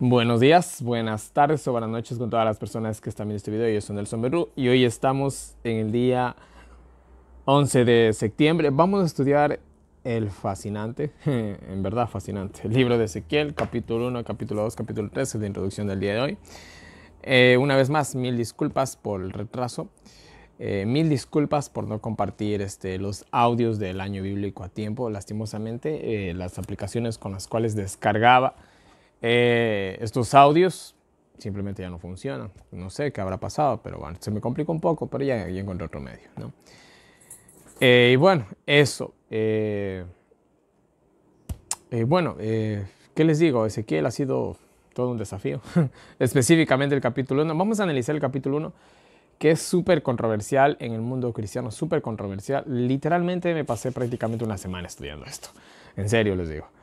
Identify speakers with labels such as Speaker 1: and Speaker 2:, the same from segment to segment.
Speaker 1: Buenos días, buenas tardes o buenas noches con todas las personas que están viendo este video. Yo soy Nelson Berru y hoy estamos en el día 11 de septiembre. Vamos a estudiar el fascinante, en verdad fascinante, libro de Ezequiel, capítulo 1, capítulo 2, capítulo 3, es la introducción del día de hoy. Eh, una vez más, mil disculpas por el retraso. Eh, mil disculpas por no compartir este, los audios del año bíblico a tiempo. Lastimosamente, eh, las aplicaciones con las cuales descargaba eh, estos audios simplemente ya no funcionan. No sé qué habrá pasado, pero bueno, se me complica un poco, pero ya, ya encontré otro medio. ¿no? Eh, y bueno, eso. Eh, bueno, ¿qué les digo? Ezequiel ha sido todo un desafío. Específicamente el capítulo 1. Vamos a analizar el capítulo 1, que es súper controversial en el mundo cristiano, súper controversial. Literalmente me pasé prácticamente una semana estudiando esto. En serio les digo.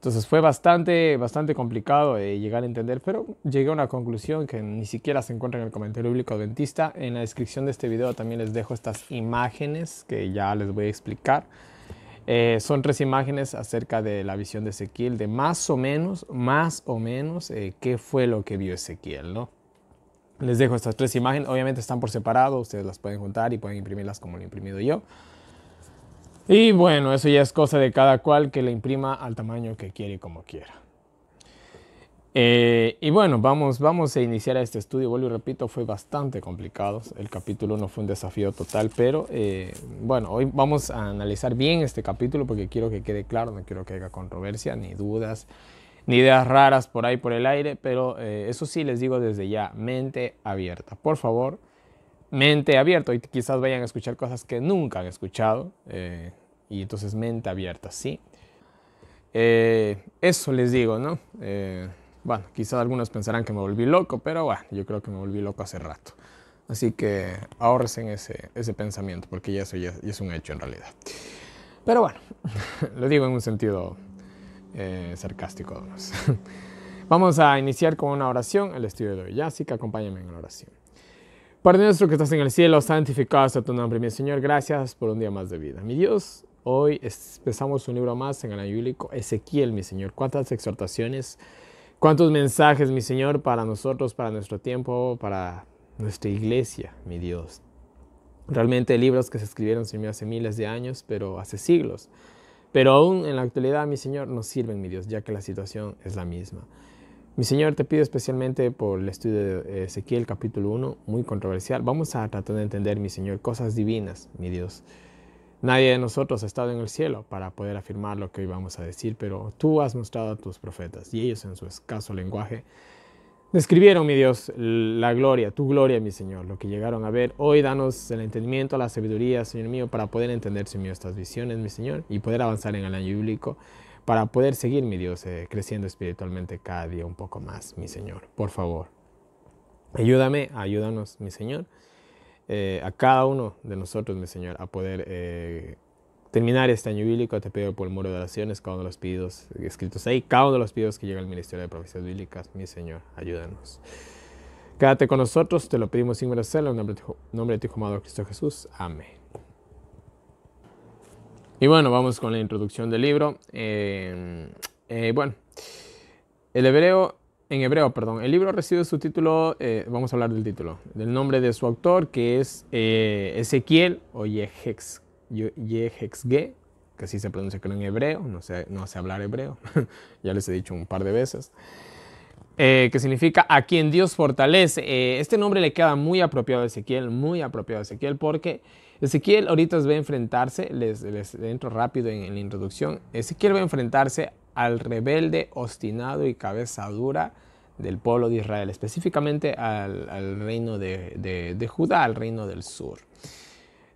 Speaker 1: Entonces fue bastante, bastante complicado llegar a entender, pero llegué a una conclusión que ni siquiera se encuentra en el comentario bíblico adventista. En la descripción de este video también les dejo estas imágenes que ya les voy a explicar. Eh, son tres imágenes acerca de la visión de Ezequiel, de más o menos, más o menos, eh, qué fue lo que vio Ezequiel, ¿no? Les dejo estas tres imágenes, obviamente están por separado, ustedes las pueden juntar y pueden imprimirlas como lo he imprimido yo. Y bueno, eso ya es cosa de cada cual que le imprima al tamaño que quiere y como quiera. Eh, y bueno, vamos, vamos a iniciar este estudio. Vuelvo y repito, fue bastante complicado. El capítulo no fue un desafío total, pero eh, bueno, hoy vamos a analizar bien este capítulo porque quiero que quede claro, no quiero que haya controversia, ni dudas, ni ideas raras por ahí por el aire, pero eh, eso sí les digo desde ya, mente abierta. Por favor, mente abierta. Y quizás vayan a escuchar cosas que nunca han escuchado y entonces mente abierta, ¿sí? Eh, eso les digo, ¿no? Eh, bueno, quizás algunos pensarán que me volví loco, pero bueno, yo creo que me volví loco hace rato. Así que ahorren ese, ese pensamiento, porque ya eso ya, es un hecho en realidad. Pero bueno, lo digo en un sentido eh, sarcástico. Vamos a iniciar con una oración, el estudio de hoy. Ya, así que acompáñenme en la oración. Padre nuestro que estás en el cielo, santificado sea tu nombre, mi Señor. Gracias por un día más de vida. Mi Dios, Hoy empezamos un libro más en el año Ezequiel, mi Señor. Cuántas exhortaciones, cuántos mensajes, mi Señor, para nosotros, para nuestro tiempo, para nuestra iglesia, mi Dios. Realmente libros que se escribieron, Señor, hace miles de años, pero hace siglos. Pero aún en la actualidad, mi Señor, nos sirven, mi Dios, ya que la situación es la misma. Mi Señor, te pido especialmente por el estudio de Ezequiel capítulo 1, muy controversial. Vamos a tratar de entender, mi Señor, cosas divinas, mi Dios. Nadie de nosotros ha estado en el cielo para poder afirmar lo que hoy vamos a decir, pero tú has mostrado a tus profetas y ellos en su escaso lenguaje describieron, mi Dios, la gloria, tu gloria, mi Señor, lo que llegaron a ver. Hoy danos el entendimiento, la sabiduría, Señor mío, para poder entender, Señor estas visiones, mi Señor, y poder avanzar en el año bíblico, para poder seguir, mi Dios, eh, creciendo espiritualmente cada día un poco más, mi Señor. Por favor, ayúdame, ayúdanos, mi Señor. Eh, a cada uno de nosotros, mi Señor, a poder eh, terminar este año bíblico. Te pido por el muro de oraciones, cada uno de los pedidos escritos ahí, cada uno de los pedidos que llega al Ministerio de Profecías Bíblicas, mi Señor, ayúdanos. Quédate con nosotros, te lo pedimos sin merecerlo, en nombre de, nombre amado Cristo Jesús. Amén. Y bueno, vamos con la introducción del libro. Eh, bueno, el hebreo en hebreo, perdón. El libro recibe su título, eh, vamos a hablar del título, del nombre de su autor, que es eh, Ezequiel o Yehexge, que así se pronuncia creo en hebreo, no sé, no sé hablar hebreo, ya les he dicho un par de veces, eh, que significa a quien Dios fortalece. este nombre le queda muy apropiado a Ezequiel, muy apropiado a Ezequiel, porque Ezequiel ahorita va a enfrentarse, les, entro rápido en, en la introducción, Ezequiel va a enfrentarse al rebelde, obstinado y cabeza dura del pueblo de Israel, específicamente al, reino de, Judá, al reino del sur.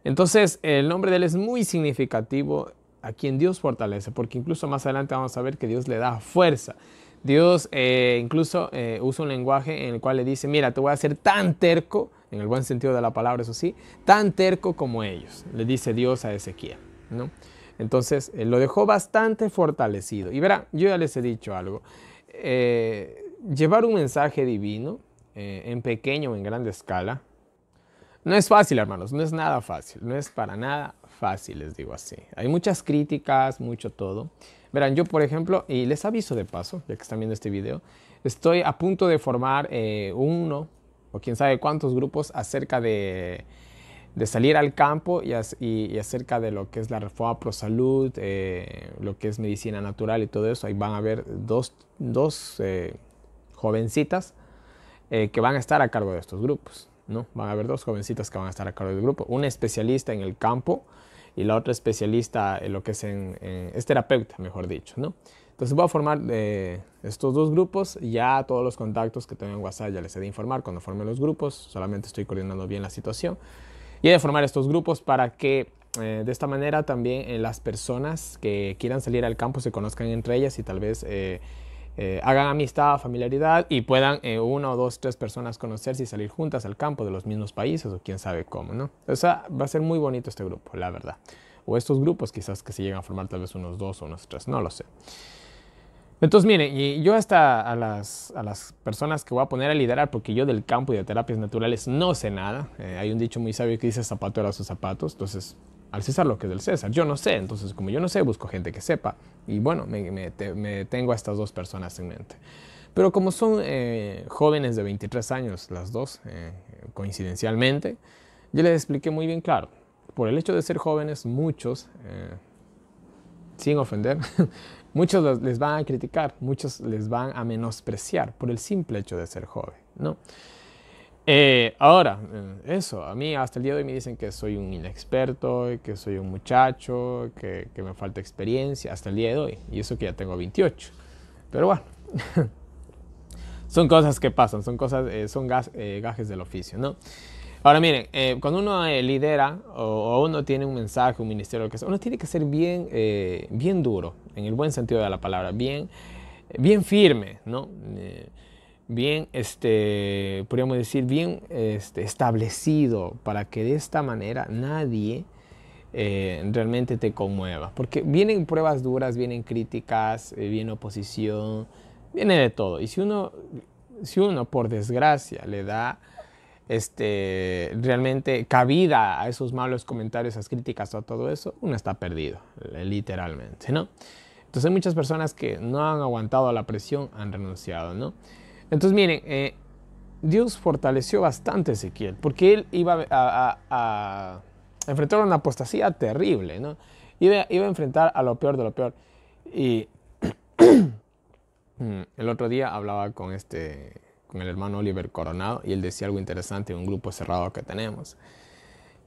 Speaker 1: Entonces, el nombre de él es muy significativo a quien Dios fortalece, porque incluso más adelante vamos a ver que Dios le da fuerza. Dios eh, incluso eh, usa un lenguaje en el cual le dice, mira, te voy a hacer tan terco, en el buen sentido de la palabra, eso sí, tan terco como ellos, le dice Dios a Ezequiel. ¿no? Entonces, eh, lo dejó bastante fortalecido. Y verá, yo ya les he dicho algo. Eh, llevar un mensaje divino eh, en pequeño o en grande escala no es fácil, hermanos. No es nada fácil. No es para nada fácil, les digo así. Hay muchas críticas, mucho todo. Verán, yo por ejemplo, y les aviso de paso, ya que están viendo este video, estoy a punto de formar eh, uno o quién sabe cuántos grupos acerca de, de salir al campo y, y, acerca de lo que es la reforma pro salud, eh, lo que es medicina natural y todo eso. Ahí van a haber dos, dos eh, jovencitas que van a estar a cargo de estos grupos. ¿no? Van a haber dos jovencitas que van a estar a cargo del grupo. Una especialista en el campo y la otra especialista en lo que es, en, es terapeuta, mejor dicho, ¿no? Entonces voy a formar eh, estos dos grupos, ya todos los contactos que tengo en WhatsApp ya les he de informar cuando forme los grupos, solamente estoy coordinando bien la situación. Y he de formar estos grupos para que eh, de esta manera también eh, las personas que quieran salir al campo se conozcan entre ellas y tal vez eh, hagan amistad, familiaridad y puedan eh, una o dos, tres personas conocerse y salir juntas al campo de los mismos países o quién sabe cómo, ¿no? O sea, va a ser muy bonito este grupo, la verdad. O estos grupos quizás que se llegan a formar tal vez unos dos o unos tres, no lo sé. Entonces, miren, y yo hasta a las, a las personas que voy a poner a liderar, porque yo del campo y de terapias naturales no sé nada. Eh, hay un dicho muy sabio que dice zapatero a sus zapatos. Entonces, al César lo que es del César. Yo no sé, entonces como yo no sé, busco gente que sepa. Y bueno, me, tengo a estas dos personas en mente. Pero como son eh, jóvenes de 23 años, las dos, eh, coincidencialmente, yo les expliqué muy bien claro. Por el hecho de ser jóvenes, muchos, eh, sin ofender, muchos les van a criticar, muchos les van a menospreciar por el simple hecho de ser joven, ¿no? Eh, ahora, eh, eso, a mí hasta el día de hoy me dicen que soy un inexperto, que soy un muchacho, que, me falta experiencia, hasta el día de hoy. Y eso que ya tengo 28. Pero bueno, son cosas que pasan, son cosas, eh, son gajes del oficio, ¿no? Ahora miren, cuando uno lidera o, uno tiene un mensaje, un ministerio, lo que uno tiene que ser bien, bien duro, en el buen sentido de la palabra, bien, bien firme, ¿no? bien, este, podríamos decir, bien este, establecido para que de esta manera nadie eh, realmente te conmueva. Porque vienen pruebas duras, vienen críticas, eh, viene oposición, viene de todo. Y si uno, si uno por desgracia le da este, realmente cabida a esos malos comentarios, a esas críticas o a todo eso, uno está perdido, literalmente, ¿no? Entonces hay muchas personas que no han aguantado la presión, han renunciado, ¿no? Entonces, miren, eh, Dios fortaleció bastante a Ezequiel, porque él iba a, enfrentar una apostasía terrible, ¿no? Iba, a enfrentar a lo peor de lo peor. Y el otro día hablaba con, este, con el hermano Oliver Coronado y él decía algo interesante en un grupo cerrado que tenemos.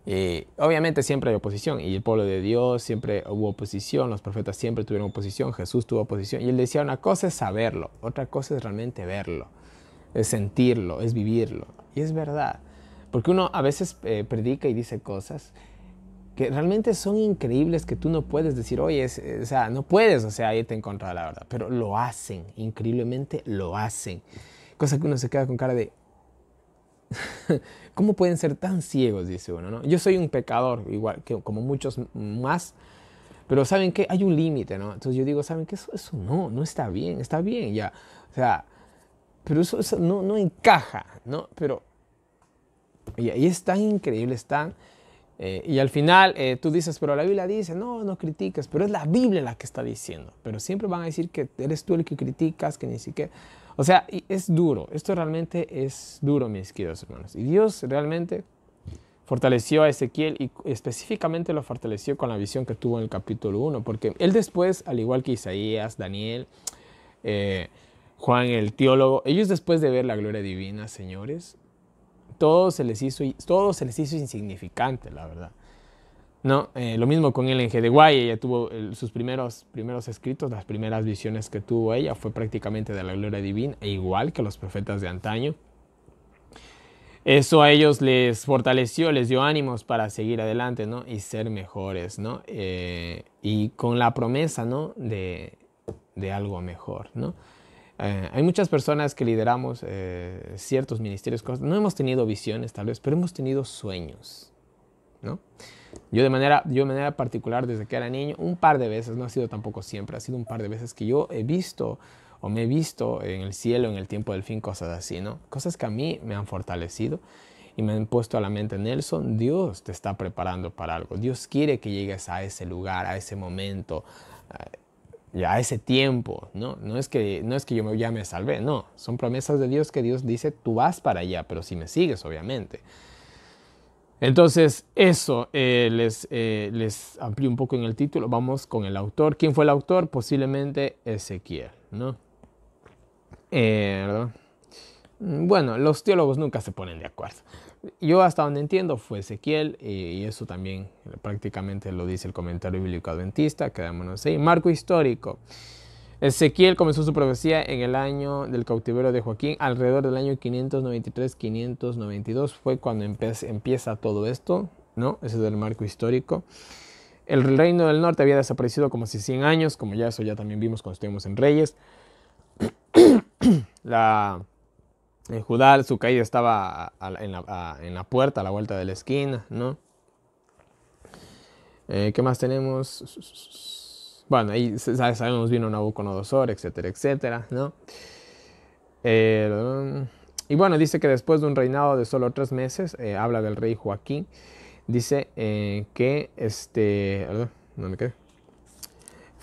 Speaker 1: Y obviamente siempre hay oposición y el pueblo de Dios siempre hubo oposición, los profetas siempre tuvieron oposición, Jesús tuvo oposición y él decía una cosa es saberlo, otra cosa es realmente verlo, es sentirlo, es vivirlo. Y es verdad, porque uno a veces eh, predica y dice cosas que realmente son increíbles que tú no puedes decir, oye, o sea, no puedes, o sea, irte en contra de la verdad, pero lo hacen, increíblemente lo hacen. Cosa que uno se queda con cara de, ¿Cómo pueden ser tan ciegos? Dice uno, ¿no? Yo soy un pecador, igual que como muchos más, pero ¿saben qué? Hay un límite, ¿no? Entonces yo digo, ¿saben qué? Eso, eso no, no está bien, está bien, ya. O sea, pero eso, no, no, encaja, ¿no? Pero, y, y es tan increíble, es tan... Eh, y al final eh, tú dices, pero la Biblia dice, no, no critiques, pero es la Biblia la que está diciendo. Pero siempre van a decir que eres tú el que criticas, que ni siquiera... O sea, es duro, esto realmente es duro, mis queridos hermanos. Y Dios realmente fortaleció a Ezequiel y específicamente lo fortaleció con la visión que tuvo en el capítulo 1, porque él después, al igual que Isaías, Daniel, eh, Juan el teólogo, ellos después de ver la gloria divina, señores, todo se les hizo, todo se les hizo insignificante, la verdad. ¿No? Eh, lo mismo con Ellen G. de ella tuvo sus primeros, primeros escritos, las primeras visiones que tuvo ella fue prácticamente de la gloria divina, e igual que los profetas de antaño. Eso a ellos les fortaleció, les dio ánimos para seguir adelante, ¿no? Y ser mejores, ¿no? Eh, y con la promesa, ¿no? De, de algo mejor, ¿no? Eh, hay muchas personas que lideramos ciertos ministerios, no hemos tenido visiones tal vez, pero hemos tenido sueños, ¿no? Yo de manera, yo de manera particular, desde que era niño, un par de veces, no ha sido tampoco siempre, ha sido un par de veces que yo he visto o me he visto en el cielo, en el tiempo del fin, cosas así, ¿no? Cosas que a mí me han fortalecido y me han puesto a la mente, Nelson, Dios te está preparando para algo. Dios quiere que llegues a ese lugar, a ese momento. ya a ese tiempo, ¿no? No es, que, no es que yo ya me salvé, no, son promesas de Dios que Dios dice, tú vas para allá, pero si me sigues, obviamente. Entonces, eso eh, les, eh, amplío un poco en el título. Vamos con el autor. ¿Quién fue el autor? Posiblemente Ezequiel, ¿no? Eh, bueno, los teólogos nunca se ponen de acuerdo. Yo hasta donde entiendo fue Ezequiel y eso también prácticamente lo dice el comentario bíblico adventista, quedémonos ahí. Marco histórico. Ezequiel comenzó su profecía en el año del cautiverio de Joaquín, alrededor del año 593-592 fue cuando empieza todo esto, ¿no? Ese es el marco histórico. El reino del norte había desaparecido como si 100 años, como ya eso ya también vimos cuando estuvimos en Reyes. la, en Judá su caída estaba en, la, puerta, a la vuelta de la esquina, ¿no? Eh, ¿Qué más tenemos? Bueno, ahí sabemos vino Nabucodonosor, etcétera, etcétera, ¿no? Eh, y bueno, dice que después de un reinado de solo tres meses, eh, habla del rey Joaquín, dice que este, ¿dónde quedé?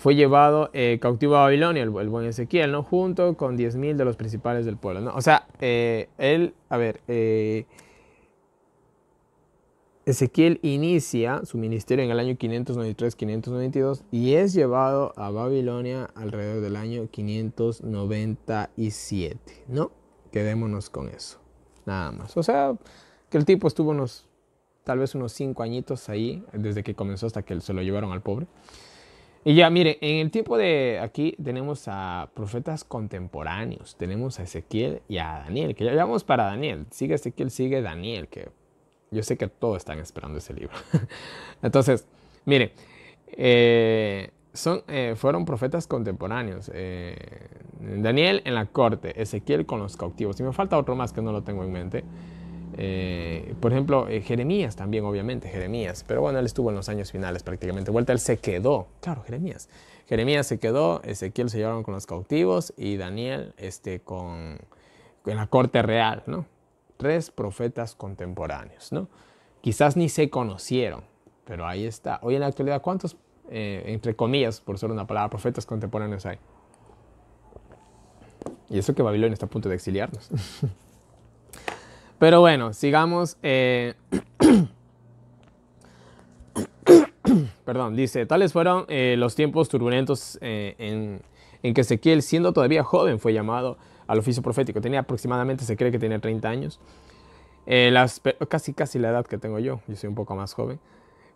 Speaker 1: fue llevado eh, cautivo a Babilonia, el, buen Ezequiel, ¿no? Junto con 10.000 de los principales del pueblo, ¿no? O sea, eh, él, a ver, eh, Ezequiel inicia su ministerio en el año 593-592 y es llevado a Babilonia alrededor del año 597, ¿no? Quedémonos con eso, nada más. O sea, que el tipo estuvo unos, tal vez unos cinco añitos ahí, desde que comenzó hasta que se lo llevaron al pobre. Y ya, mire, en el tiempo de aquí tenemos a profetas contemporáneos. Tenemos a Ezequiel y a Daniel, que ya vamos para Daniel. Sigue Ezequiel, sigue Daniel, que yo sé que todos están esperando ese libro. Entonces, mire, eh, son, eh, fueron profetas contemporáneos. Eh, Daniel en la corte, Ezequiel con los cautivos. Y me falta otro más que no lo tengo en mente. Por ejemplo, Jeremías también, obviamente, Jeremías. Pero bueno, él estuvo en los años finales prácticamente. Vuelta, él se quedó. Claro, Jeremías. Jeremías se quedó, Ezequiel se llevaron con los cautivos y Daniel este, con, en la corte real, ¿no? Tres profetas contemporáneos, ¿no? Quizás ni se conocieron, pero ahí está. Hoy en la actualidad, ¿cuántos, eh, entre comillas, por ser una palabra, profetas contemporáneos hay? Y eso que Babilonia está a punto de exiliarnos. Pero bueno, sigamos. Eh, perdón, dice, tales fueron eh, los tiempos turbulentos en, en, que Ezequiel, siendo todavía joven, fue llamado al oficio profético. Tenía aproximadamente, se cree que tenía 30 años. Las, casi, casi la edad que tengo yo, yo soy un poco más joven.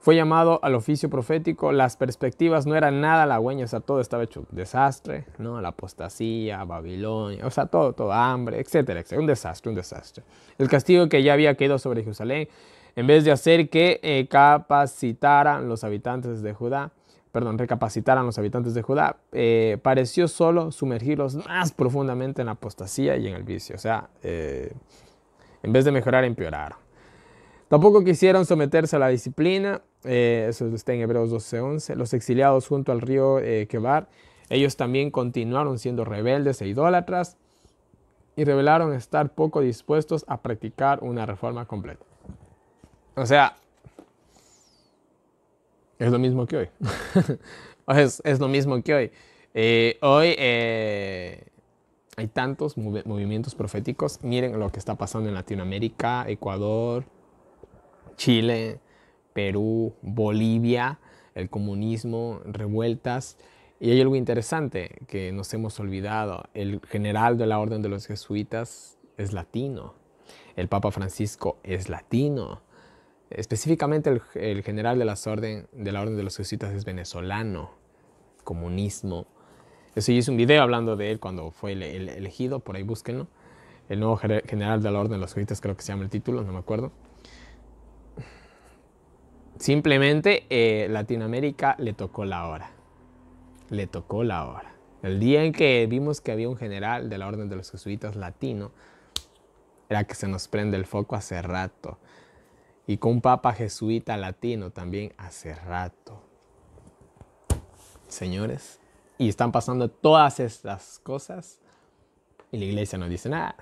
Speaker 1: Fue llamado al oficio profético, las perspectivas no eran nada halagüeñas, o sea, todo estaba hecho desastre, ¿no? La apostasía, Babilonia, o sea, todo, todo, hambre, etcétera, etcétera. Un desastre, un desastre. El castigo que ya había caído sobre Jerusalén, en vez de hacer que eh, capacitaran los habitantes de Judá, perdón, recapacitaran los habitantes de Judá, eh, pareció solo sumergirlos más profundamente en la apostasía y en el vicio. O sea, eh, en vez de mejorar, empeoraron. Tampoco quisieron someterse a la disciplina, eh, eso está en Hebreos 12:11. Los exiliados junto al río eh, Quebar, ellos también continuaron siendo rebeldes e idólatras y revelaron estar poco dispuestos a practicar una reforma completa. O sea, es lo mismo que hoy. es, es, lo mismo que hoy. Eh, hoy hay tantos movimientos proféticos. Miren lo que está pasando en Latinoamérica, Ecuador, Chile, Perú, Bolivia, el comunismo, revueltas. Y hay algo interesante que nos hemos olvidado. El general de la Orden de los Jesuitas es latino. El Papa Francisco es latino. Específicamente el, general de, las orden, de la Orden de los Jesuitas es venezolano. Comunismo. Eso hice un video hablando de él cuando fue elegido, por ahí búsquenlo. El nuevo general de la Orden de los Jesuitas creo que se llama el título, no me acuerdo. Simplemente eh, Latinoamérica le tocó la hora. Le tocó la hora. El día en que vimos que había un general de la Orden de los Jesuitas latino, era que se nos prende el foco hace rato. Y con un papa jesuita latino también hace rato. Señores, y están pasando todas estas cosas y la iglesia no dice nada.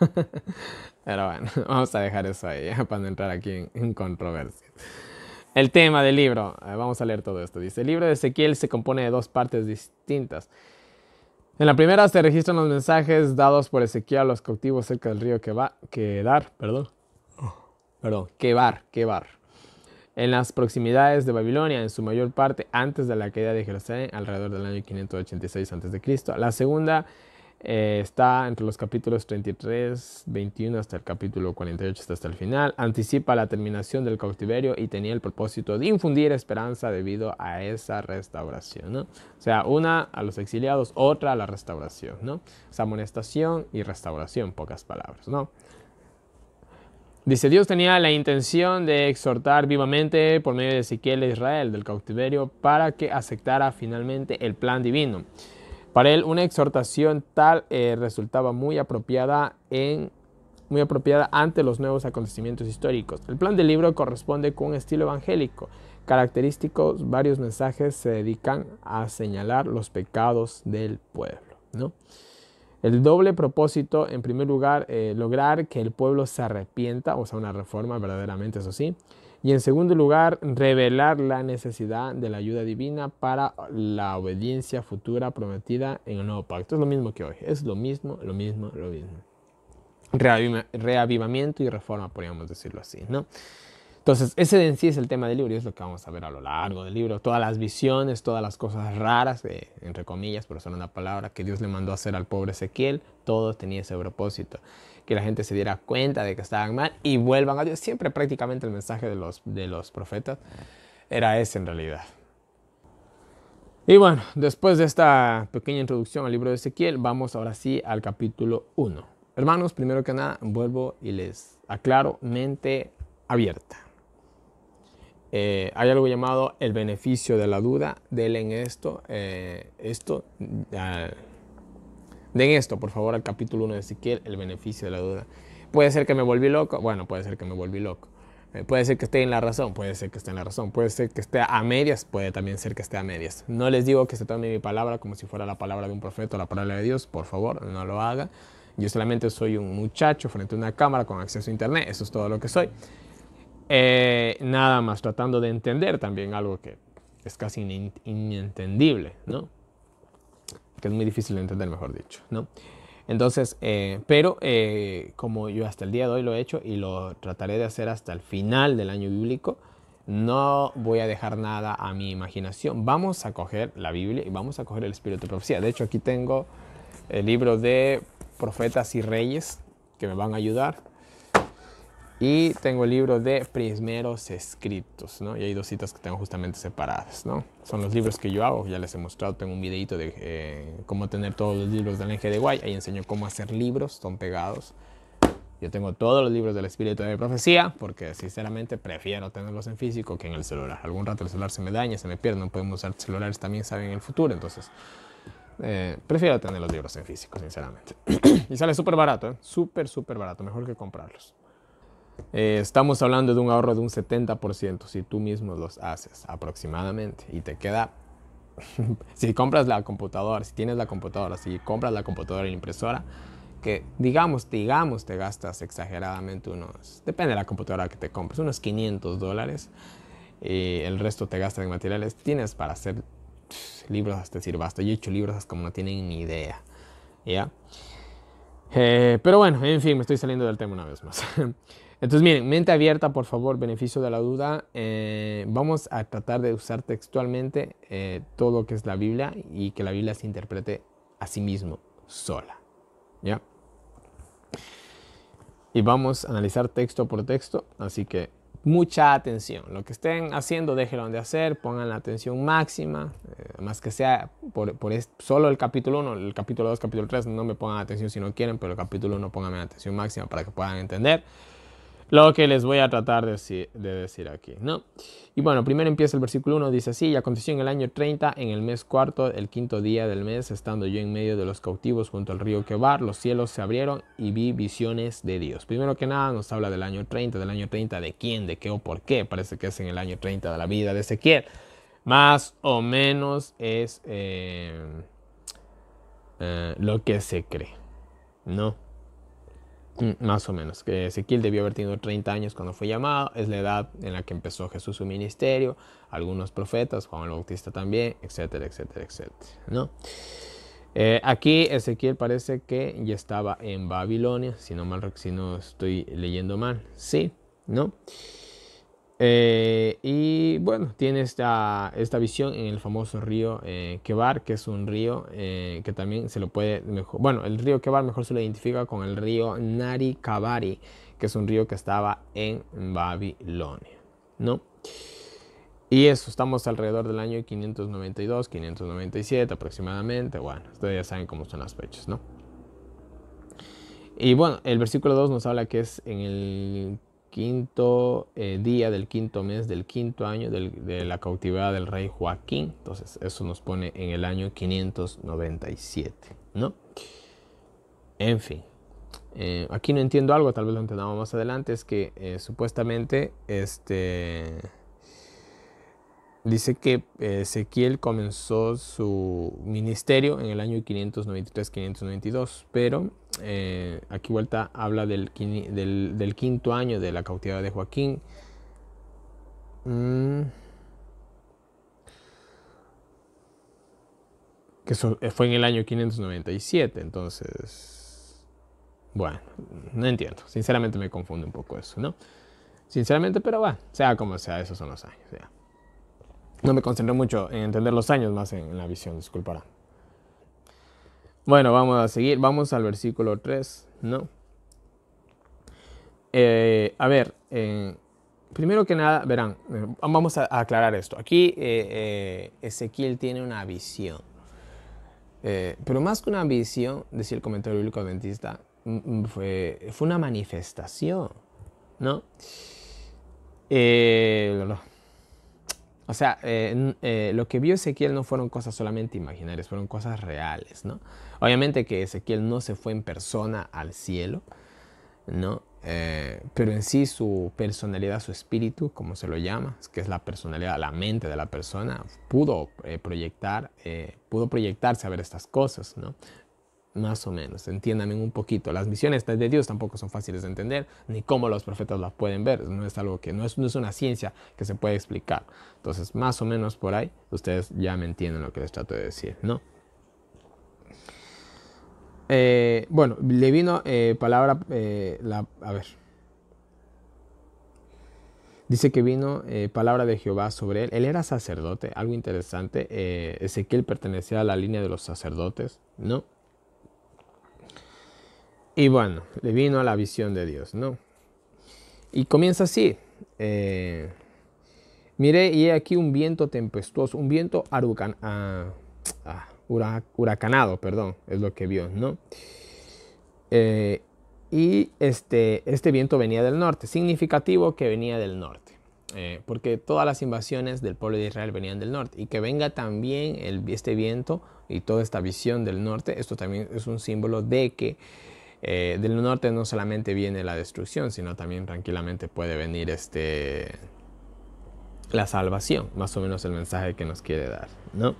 Speaker 1: Pero bueno, vamos a dejar eso ahí para no entrar aquí en, controversia. El tema del libro, eh, vamos a leer todo esto. Dice, el libro de Ezequiel se compone de dos partes distintas. En la primera se registran los mensajes dados por Ezequiel a los cautivos cerca del río Quedar, perdón, perdón, Quebar, Quebar, en las proximidades de Babilonia, en su mayor parte antes de la caída de Jerusalén, alrededor del año 586 a.C. La segunda eh, está entre los capítulos 33, 21 hasta el capítulo 48 hasta el final. Anticipa la terminación del cautiverio y tenía el propósito de infundir esperanza debido a esa restauración. ¿no? O sea, una a los exiliados, otra a la restauración. ¿no? O amonestación y restauración, pocas palabras. ¿no? Dice, Dios tenía la intención de exhortar vivamente por medio de Ezequiel a Israel del cautiverio para que aceptara finalmente el plan divino. Para él una exhortación tal eh, resultaba muy apropiada, en, muy apropiada ante los nuevos acontecimientos históricos. El plan del libro corresponde con un estilo evangélico. Característicos, varios mensajes se dedican a señalar los pecados del pueblo. ¿no? El doble propósito, en primer lugar, eh, lograr que el pueblo se arrepienta, o sea, una reforma verdaderamente, eso sí. Y en segundo lugar, revelar la necesidad de la ayuda divina para la obediencia futura prometida en el nuevo pacto. Es lo mismo que hoy, es lo mismo, lo mismo, lo mismo. Reavivamiento y reforma, podríamos decirlo así, ¿no? Entonces, ese en sí es el tema del libro y es lo que vamos a ver a lo largo del libro. Todas las visiones, todas las cosas raras, eh, entre comillas, por usar una palabra, que Dios le mandó a hacer al pobre Ezequiel, todo tenía ese propósito. Que la gente se diera cuenta de que estaban mal y vuelvan a Dios. Siempre prácticamente el mensaje de los, de los profetas era ese en realidad. Y bueno, después de esta pequeña introducción al libro de Ezequiel, vamos ahora sí al capítulo 1. Hermanos, primero que nada, vuelvo y les aclaro mente abierta. Eh, hay algo llamado el beneficio de la duda. Denle esto, eh, esto, den esto, por favor, al capítulo 1 de Ezequiel, el beneficio de la duda. Puede ser que me volví loco, bueno, puede ser que me volví loco. Eh, puede ser que esté en la razón, puede ser que esté en la razón, puede ser que esté a medias, puede también ser que esté a medias. No les digo que se tome mi palabra como si fuera la palabra de un profeta o la palabra de Dios, por favor, no lo haga. Yo solamente soy un muchacho frente a una cámara con acceso a internet, eso es todo lo que soy. Eh, nada más tratando de entender también algo que es casi inentendible, ¿no? Que es muy difícil de entender, mejor dicho, ¿no? Entonces, eh, pero eh, como yo hasta el día de hoy lo he hecho y lo trataré de hacer hasta el final del año bíblico, no voy a dejar nada a mi imaginación. Vamos a coger la Biblia y vamos a coger el Espíritu de Profecía. De hecho, aquí tengo el libro de Profetas y Reyes que me van a ayudar. Y tengo el libro de primeros escritos, ¿no? Y hay dos citas que tengo justamente separadas, ¿no? Son los libros que yo hago, ya les he mostrado, tengo un videito de eh, cómo tener todos los libros del de Guay, ahí enseño cómo hacer libros, son pegados. Yo tengo todos los libros del Espíritu de Profecía, porque sinceramente prefiero tenerlos en físico que en el celular. Algún rato el celular se me daña, se me pierde, no podemos usar celulares también, saben, en el futuro, entonces... Eh, prefiero tener los libros en físico, sinceramente. y sale súper barato, ¿eh? Súper, súper barato, mejor que comprarlos. Eh, estamos hablando de un ahorro de un 70% si tú mismo los haces aproximadamente y te queda, si compras la computadora, si tienes la computadora, si compras la computadora y la impresora, que digamos, digamos, te gastas exageradamente unos, depende de la computadora que te compres, unos 500 dólares y el resto te gastas en materiales, tienes para hacer libros hasta decir basta. Yo he hecho libros como no tienen ni idea, ¿ya? Eh, pero bueno, en fin, me estoy saliendo del tema una vez más. Entonces, miren, mente abierta, por favor, beneficio de la duda. Eh, vamos a tratar de usar textualmente eh, todo lo que es la Biblia y que la Biblia se interprete a sí mismo, sola. ¿Ya? Y vamos a analizar texto por texto, así que mucha atención. Lo que estén haciendo, déjenlo de hacer, pongan la atención máxima, eh, más que sea por, por solo el capítulo 1, el capítulo 2, capítulo 3, no me pongan atención si no quieren, pero el capítulo 1 pónganme atención máxima para que puedan entender lo que les voy a tratar de decir, aquí, ¿no? Y bueno, primero empieza el versículo 1, dice así, y aconteció en el año 30, en el mes cuarto, el quinto día del mes, estando yo en medio de los cautivos junto al río Quebar, los cielos se abrieron y vi visiones de Dios. Primero que nada nos habla del año 30, del año 30 de quién, de qué o por qué, parece que es en el año 30 de la vida de Ezequiel. Más o menos es eh, eh, lo que se cree, ¿no? Mm, más o menos. Que Ezequiel debió haber tenido 30 años cuando fue llamado. Es la edad en la que empezó Jesús su ministerio. Algunos profetas, Juan el Bautista también, etcétera, etcétera, etcétera. ¿no? Eh, aquí Ezequiel parece que ya estaba en Babilonia, si no, mal, si no estoy leyendo mal. Sí, ¿no? Eh, y bueno, tiene esta, esta visión en el famoso río eh, Kebar, que es un río eh, que también se lo puede mejor. Bueno, el río Kebar mejor se lo identifica con el río Nari Kabari, que es un río que estaba en Babilonia, ¿no? Y eso, estamos alrededor del año 592, 597 aproximadamente. Bueno, ustedes ya saben cómo son las fechas, ¿no? Y bueno, el versículo 2 nos habla que es en el quinto eh, día del quinto mes del quinto año de la cautividad del rey Joaquín. Entonces, eso nos pone en el año 597, ¿no? En fin. Eh, aquí no entiendo algo, tal vez lo entendamos más adelante, es que eh, supuestamente este Dice que Ezequiel comenzó su ministerio en el año 593-592, pero eh, aquí vuelta habla del, quinto año de la cautividad de Joaquín. Mm. Que eh, fue en el año 597, entonces... Bueno, no entiendo. Sinceramente me confunde un poco eso, ¿no? Sinceramente, pero bueno, sea como sea, esos son los años. No me concentré mucho en entender los años, más en, la visión, disculpará. Bueno, vamos a seguir. Vamos al versículo 3, ¿no? Eh, a ver, eh, primero que nada, verán, eh, vamos a, aclarar esto. Aquí Ezequiel tiene una visión. pero más que una visión, decía el comentario bíblico adventista, mm, mm, fue, fue una manifestación, ¿no? O sea, lo que vio Ezequiel no fueron cosas solamente imaginarias, fueron cosas reales, ¿no? Obviamente que Ezequiel no se fue en persona al cielo, ¿no? Eh, pero en sí su personalidad, su espíritu, como se lo llama, que es la personalidad, la mente de la persona, pudo proyectar, pudo proyectarse a ver estas cosas, ¿no? Más o menos, entiéndame un poquito. Las misiones de Dios tampoco son fáciles de entender, ni cómo los profetas las pueden ver. No es algo que no es, no es una ciencia que se puede explicar. Entonces, más o menos por ahí, ustedes ya me entienden lo que les trato de decir, ¿no? Eh, bueno, le vino eh, palabra, eh, la, a ver. Dice que vino palabra de Jehová sobre él. Él era sacerdote, algo interesante. Ezequiel pertenecía a la línea de los sacerdotes, ¿no? Y bueno, le vino a la visión de Dios, ¿no? Y comienza así. Mire, y aquí un viento tempestuoso, un viento ah, ah, huracanado, perdón, es lo que vio, ¿no? Eh, y este, este viento venía del norte, significativo que venía del norte, eh, porque todas las invasiones del pueblo de Israel venían del norte, y que venga también este viento y toda esta visión del norte, esto también es un símbolo de que eh, del norte no solamente viene la destrucción, sino también tranquilamente puede venir este, la salvación, más o menos el mensaje que nos quiere dar, ¿no?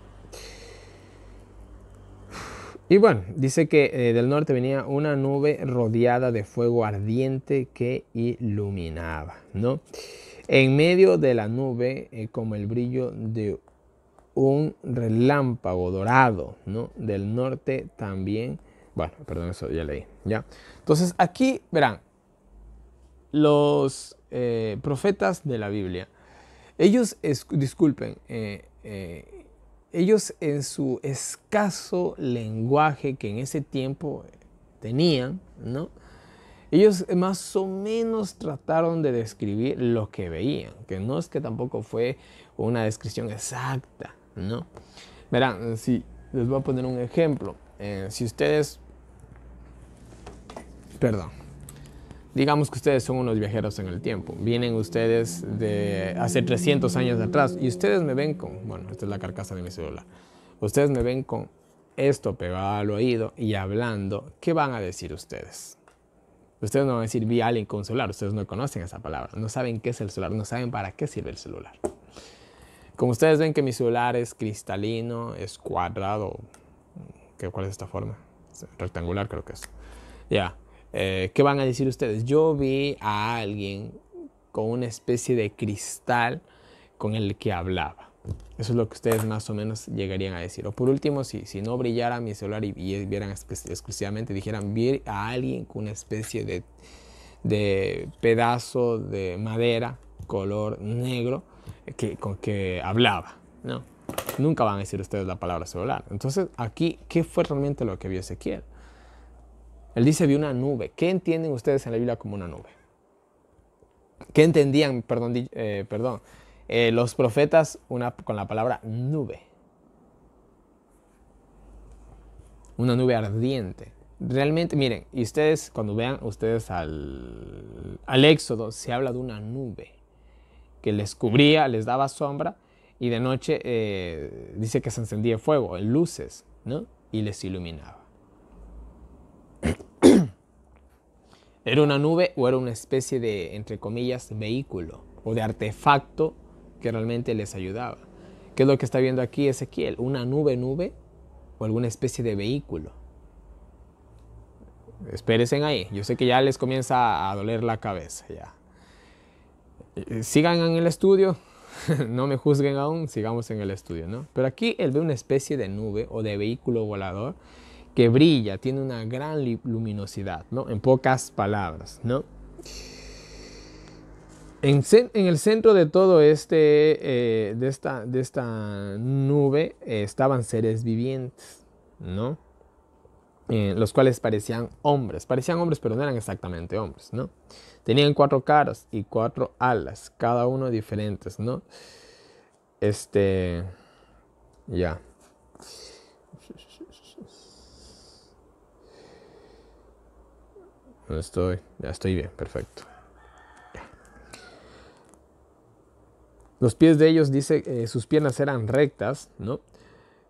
Speaker 1: Y bueno, dice que eh, del norte venía una nube rodeada de fuego ardiente que iluminaba, ¿no? En medio de la nube, eh, como el brillo de un relámpago dorado, ¿no? Del norte también bueno, perdón, eso ya leí. ¿ya? Entonces, aquí verán, los eh, profetas de la Biblia, ellos, disculpen, ellos en su escaso lenguaje que en ese tiempo tenían, ¿no? Ellos más o menos trataron de describir lo que veían, que no es que tampoco fue una descripción exacta, ¿no? Verán, si les voy a poner un ejemplo. si ustedes Perdón. Digamos que ustedes son unos viajeros en el tiempo. Vienen ustedes de hace 300 años atrás y ustedes me ven con, bueno, esta es la carcasa de mi celular. Ustedes me ven con esto pegado al oído y hablando. ¿Qué van a decir ustedes? Ustedes no van a decir vi a alguien con celular. Ustedes no conocen esa palabra. No saben qué es el celular. No saben para qué sirve el celular. Como ustedes ven que mi celular es cristalino, es cuadrado. ¿Cuál es esta forma? Rectangular creo que es. Ya. Eh, ¿Qué van a decir ustedes? Yo vi a alguien con una especie de cristal con el que hablaba. Eso es lo que ustedes más o menos llegarían a decir. O por último, si, si no brillara mi celular y, vieran exclusivamente, dijeran, vi a alguien con una especie de, de pedazo de madera color negro que, con que hablaba. No, nunca van a decir ustedes la palabra celular. Entonces, aquí, ¿qué fue realmente lo que vio Ezequiel? Él dice, vi una nube. ¿Qué entienden ustedes en la Biblia como una nube? ¿Qué entendían, perdón, eh, perdón eh, los profetas con la palabra nube? Una nube ardiente. Realmente, miren, y ustedes, cuando vean ustedes al, al Éxodo, se habla de una nube que les cubría, les daba sombra, y de noche eh, dice que se encendía fuego, en luces, ¿no? Y les iluminaba. ¿Era una nube o era una especie de, entre comillas, vehículo o de artefacto que realmente les ayudaba? ¿Qué es lo que está viendo aquí Ezequiel? ¿Una nube nube o alguna especie de vehículo? Espérense ahí. Yo sé que ya les comienza a doler la cabeza ya. Eh, sigan en el estudio, no me juzguen aún, sigamos en el estudio, ¿no? Pero aquí él ve una especie de nube o de vehículo volador que brilla, tiene una gran luminosidad, ¿no? En pocas palabras, ¿no? En, el centro de todo este, eh, de, esta, de esta nube, eh, estaban seres vivientes, ¿no? Eh, los cuales parecían hombres, parecían hombres, pero no eran exactamente hombres, ¿no? Tenían cuatro caras y cuatro alas, cada uno diferentes, ¿no? Este, ya. Estoy, ya estoy bien, perfecto. Los pies de ellos, dice, eh, sus piernas eran rectas, ¿no?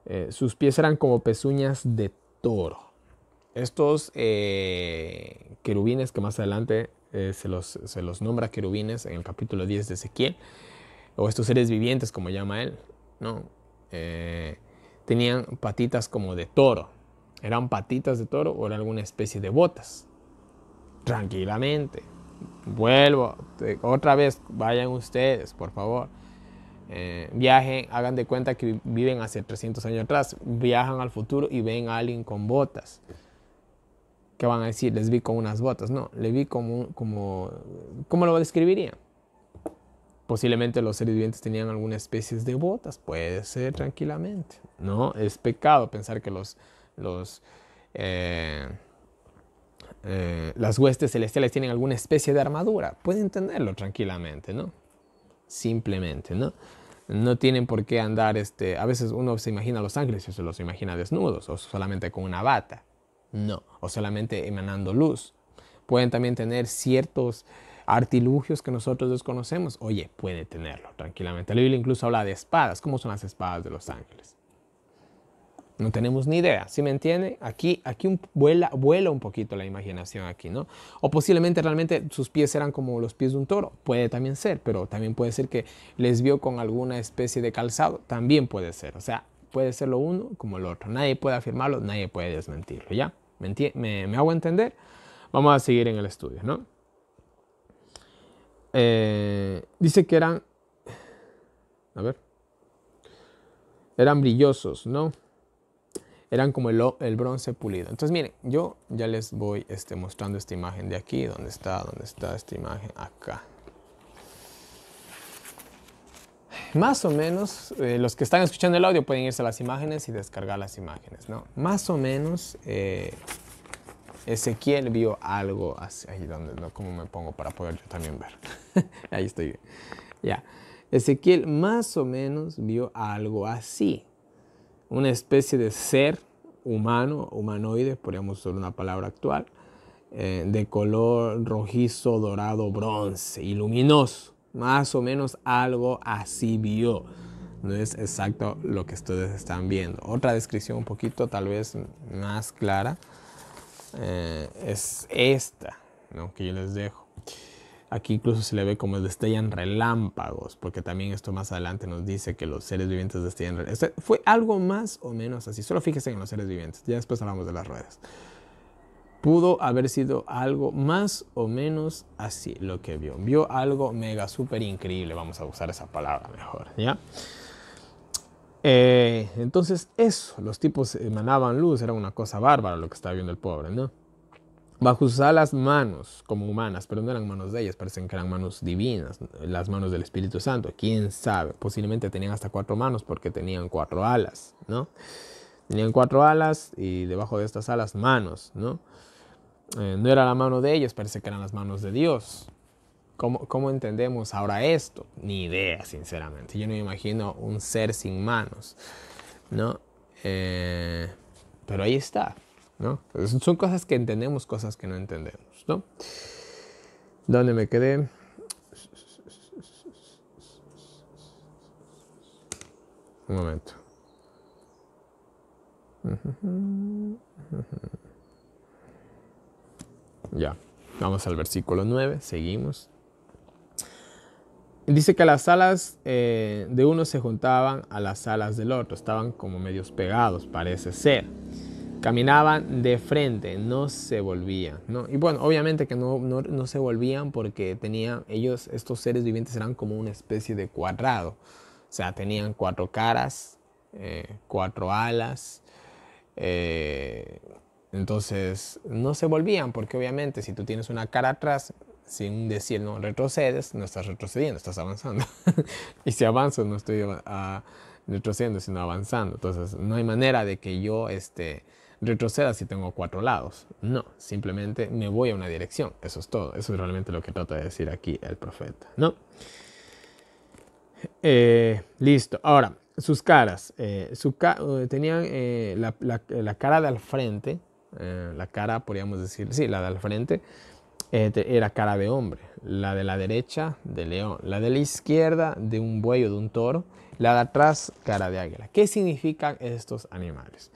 Speaker 1: Eh, sus pies eran como pezuñas de toro. Estos eh, querubines que más adelante se, los, se, los, nombra querubines en el capítulo 10 de Ezequiel, o estos seres vivientes como llama él, ¿no? tenían patitas como de toro. ¿Eran patitas de toro o era alguna especie de botas? Tranquilamente. Vuelvo, otra vez, vayan ustedes, por favor. Eh, viajen, hagan de cuenta que viven hace 300 años atrás, viajan al futuro y ven a alguien con botas. ¿Qué van a decir? Les vi con unas botas. No, le vi como, como, ¿cómo lo describirían? Posiblemente los seres vivientes tenían alguna especie de botas, puede ser tranquilamente. No, es pecado pensar que los, los eh, eh, las huestes celestiales tienen alguna especie de armadura. Pueden tenerlo tranquilamente, ¿no? Simplemente, ¿no? No tienen por qué andar, este, a veces uno se imagina a los ángeles y se los imagina desnudos o solamente con una bata. No, o solamente emanando luz. Pueden también tener ciertos artilugios que nosotros desconocemos. Oye, puede tenerlo tranquilamente. La Biblia incluso habla de espadas. ¿Cómo son las espadas de los ángeles? No tenemos ni idea, ¿sí me entiende? Aquí, aquí vuela, vuela un poquito la imaginación aquí, ¿no? O posiblemente realmente sus pies eran como los pies de un toro, puede también ser, pero también puede ser que les vio con alguna especie de calzado, también puede ser, o sea, puede ser lo uno como lo otro, nadie puede afirmarlo, nadie puede desmentirlo, ¿ya? ¿Me, me, hago entender? Vamos a seguir en el estudio, ¿no? Eh, dice que eran, a ver, eran brillosos, ¿no? Eran como el, bronce pulido. Entonces miren, yo ya les voy este, mostrando esta imagen de aquí, donde está, donde está esta imagen, acá. Más o menos, eh, los que están escuchando el audio pueden irse a las imágenes y descargar las imágenes, ¿no? Más o menos, eh, Ezequiel vio algo así, ahí ¿no? ¿Cómo me pongo para poder yo también ver? ahí estoy bien. Ya. Ezequiel más o menos vio algo así una especie de ser humano, humanoide, podríamos usar una palabra actual, eh, de color rojizo, dorado, bronce y luminoso. Más o menos algo así vio. No es exacto lo que ustedes están viendo. Otra descripción un poquito tal vez más clara eh, es esta, ¿no? que yo les dejo. Aquí incluso se le ve como destellan relámpagos, porque también esto más adelante nos dice que los seres vivientes destellan relámpagos. Fue algo más o menos así. Solo fíjese en los seres vivientes. Ya después hablamos de las ruedas. pudo haber sido algo más o menos así lo que vio. Vio algo mega súper increíble, vamos a usar esa palabra mejor, ¿ya? Eh, entonces eso, los tipos emanaban luz, era una cosa bárbara lo que estaba viendo el pobre, ¿no? Bajo sus alas manos como humanas, pero no eran manos de ellas, parecen que eran manos divinas, las manos del Espíritu Santo, quién sabe, posiblemente tenían hasta cuatro manos porque tenían cuatro alas, ¿no? Tenían cuatro alas y debajo de estas alas manos, ¿no? Eh, no era la mano de ellos, parece que eran las manos de Dios. ¿Cómo, ¿Cómo, entendemos ahora esto? Ni idea, sinceramente. Yo no me imagino un ser sin manos, ¿no? Eh, pero ahí está, ¿no? Son cosas que entendemos, cosas que no entendemos, ¿no? ¿Dónde me quedé? Un momento. Ya, vamos al versículo 9, seguimos. Dice que las alas eh, de uno se juntaban a las alas del otro, estaban como medios pegados, parece ser. Caminaban de frente, no se volvían. ¿no? Y bueno, obviamente que no, no, no, se volvían porque tenían, ellos, estos seres vivientes eran como una especie de cuadrado. O sea, tenían cuatro caras, eh, cuatro alas, eh, entonces no se volvían porque obviamente si tú tienes una cara atrás, sin decir no retrocedes, no estás retrocediendo, estás avanzando. y si avanzo no estoy uh, retrocediendo, sino avanzando. Entonces no hay manera de que yo este, retroceda si tengo cuatro lados. No, simplemente me voy a una dirección. Eso es todo. Eso es realmente lo que trata de decir aquí el profeta. ¿no? Eh, listo. Ahora, sus caras. Eh, ca tenían eh, la, la, cara de al frente eh, la cara, podríamos decir, sí, la de al frente eh, era cara de hombre, la de la derecha de león, la de la izquierda de un buey o de un toro, la de atrás cara de águila. ¿Qué significan estos animales?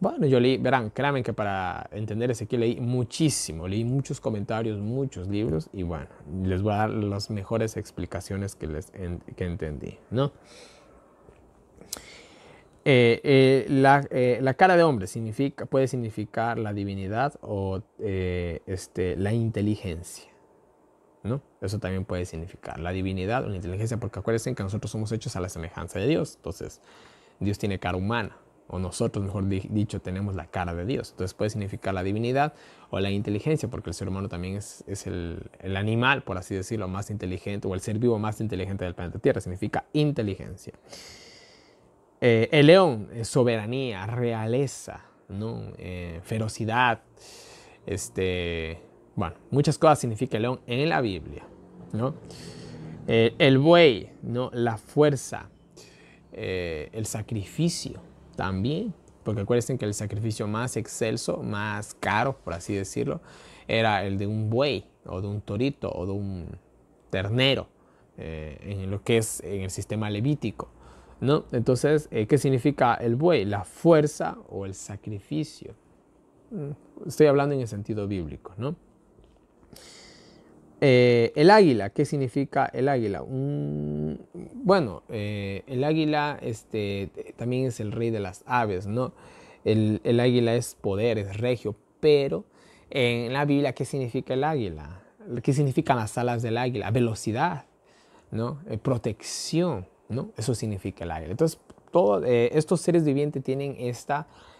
Speaker 1: Bueno, yo leí, verán, créanme que para entender ese que leí muchísimo, leí muchos comentarios, muchos libros y bueno, les voy a dar las mejores explicaciones que, les, que entendí, ¿no? Eh, eh, la, eh, la, cara de hombre significa, puede significar la divinidad o este, la inteligencia. ¿no? Eso también puede significar la divinidad o la inteligencia, porque acuérdense que nosotros somos hechos a la semejanza de Dios. Entonces, Dios tiene cara humana, o nosotros, mejor dicho, tenemos la cara de Dios. Entonces, puede significar la divinidad o la inteligencia, porque el ser humano también es, el, animal, por así decirlo, más inteligente, o el ser vivo más inteligente del planeta Tierra. Significa inteligencia. Eh, el león soberanía, realeza, ¿no? Eh, ferocidad. Este, bueno, muchas cosas significa el león en la Biblia. ¿no? Eh, el buey, ¿no? la fuerza, el sacrificio también. Porque acuérdense que el sacrificio más excelso, más caro, por así decirlo, era el de un buey o de un torito o de un ternero, en lo que es en el sistema levítico. ¿no? Entonces, eh, ¿qué significa el buey? La fuerza o el sacrificio. Mm, estoy hablando en el sentido bíblico, ¿no? Eh, el águila, ¿qué significa el águila? bueno, eh, el águila este, también es el rey de las aves, ¿no? El, águila es poder, es regio, pero en la Biblia, ¿qué significa el águila? ¿Qué significan las alas del águila? Velocidad, ¿no? protección, ¿no? Eso significa el aire. Entonces, todos eh, estos seres vivientes tienen eh,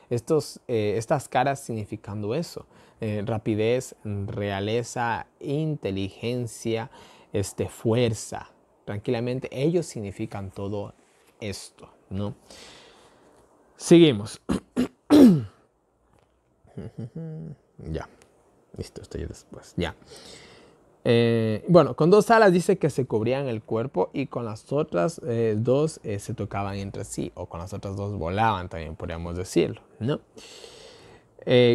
Speaker 1: estas caras significando eso. Eh, rapidez, realeza, inteligencia, este, fuerza. Tranquilamente, ellos significan todo esto, ¿no? Seguimos. ya. Listo, estoy después. Ya. Eh, bueno, con dos alas dice que se cubrían el cuerpo y con las otras eh, dos se tocaban entre sí o con las otras dos volaban también podríamos decirlo, ¿no?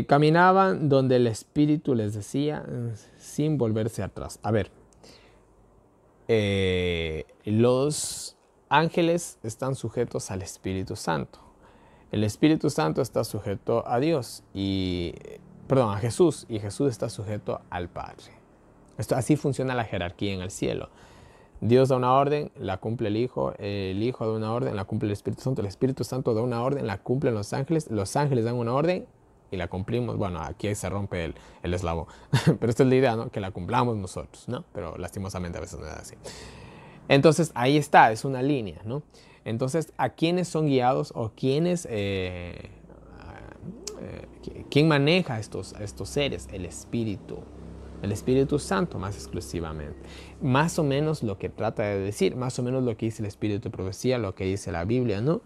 Speaker 1: Caminaban donde el espíritu les decía sin volverse atrás. A ver, los ángeles están sujetos al Espíritu Santo. El Espíritu Santo está sujeto a Dios y, perdón, a Jesús y Jesús está sujeto al Padre. Esto, así funciona la jerarquía en el cielo. Dios da una orden, la cumple el Hijo, el Hijo da una orden, la cumple el Espíritu Santo, el Espíritu Santo da una orden, la cumplen los ángeles, los ángeles dan una orden, y la cumplimos, bueno, aquí se rompe el, el eslabón. Pero esta es la idea, ¿no? Que la cumplamos nosotros, ¿no? Pero lastimosamente a veces no es así. Entonces ahí está, es una línea, ¿no? Entonces, ¿a quiénes son guiados o quiénes, eh, eh, quién maneja estos, estos seres? El Espíritu, el Espíritu Santo más exclusivamente. Más o menos lo que trata de decir, más o menos lo que dice el Espíritu de profecía, lo que dice la Biblia, ¿no?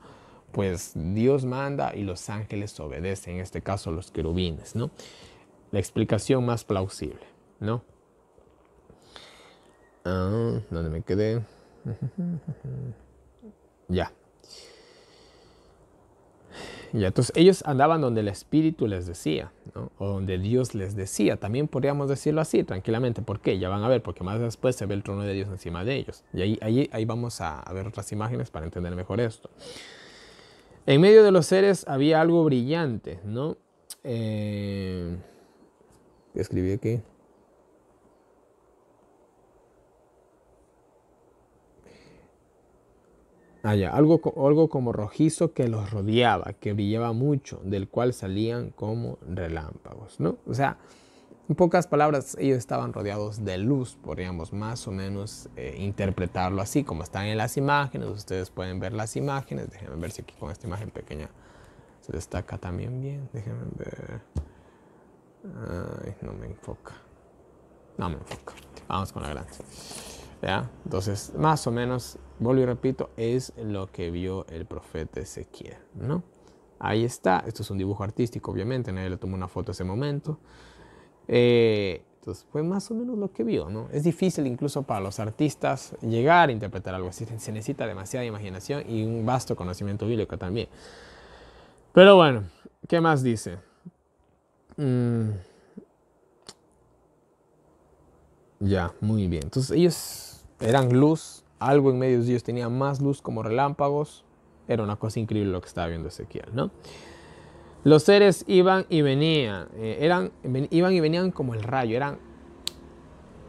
Speaker 1: Pues Dios manda y los ángeles obedecen, en este caso los querubines, ¿no? La explicación más plausible, ¿no? Ah, ¿Dónde me quedé? ya. Ya, entonces ellos andaban donde el Espíritu les decía, ¿no? o donde Dios les decía. También podríamos decirlo así, tranquilamente. ¿Por qué? Ya van a ver, porque más después se ve el trono de Dios encima de ellos. Y ahí, ahí, ahí vamos a, ver otras imágenes para entender mejor esto. En medio de los seres había algo brillante, ¿no? Eh, escribí aquí? allá, algo, algo como rojizo que los rodeaba, que brillaba mucho, del cual salían como relámpagos, ¿no? O sea, en pocas palabras, ellos estaban rodeados de luz, podríamos más o menos eh, interpretarlo así, como están en las imágenes, ustedes pueden ver las imágenes, déjenme ver si aquí con esta imagen pequeña se destaca también bien, déjenme ver, Ay, no me enfoca, no me enfoca, vamos con la grande. ¿Ya? Entonces, más o menos, vuelvo y repito, es lo que vio el profeta Ezequiel, ¿no? Ahí está, esto es un dibujo artístico, obviamente, nadie le tomó una foto ese momento. Eh, entonces, fue más o menos lo que vio, ¿no? Es difícil incluso para los artistas llegar a interpretar algo así, se necesita demasiada imaginación y un vasto conocimiento bíblico también. Pero bueno, ¿qué más dice? Mm. Ya, muy bien. Entonces ellos eran luz, algo en medio de ellos tenía más luz como relámpagos. Era una cosa increíble lo que estaba viendo Ezequiel, ¿no? Los seres iban y venían, eh, eran, iban y venían como el rayo, eran,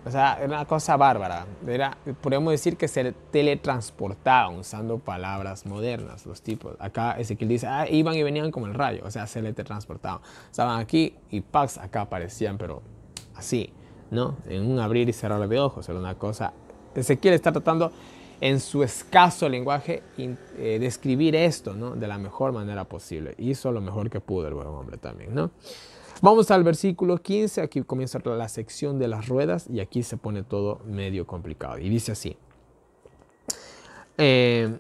Speaker 1: o sea, era una cosa bárbara. Era, podríamos decir que se teletransportaban usando palabras modernas, los tipos. Acá Ezequiel dice, ah, iban y venían como el rayo, o sea, se teletransportaban. Estaban aquí y pax, acá aparecían, pero así, ¿no? En un abrir y cerrar de ojos, era una cosa Ezequiel está tratando en su escaso lenguaje eh, describir esto ¿no? de la mejor manera posible. Hizo lo mejor que pudo el buen hombre también. ¿no? Vamos al versículo 15, aquí comienza la sección de las ruedas y aquí se pone todo medio complicado. Y dice así. Eh,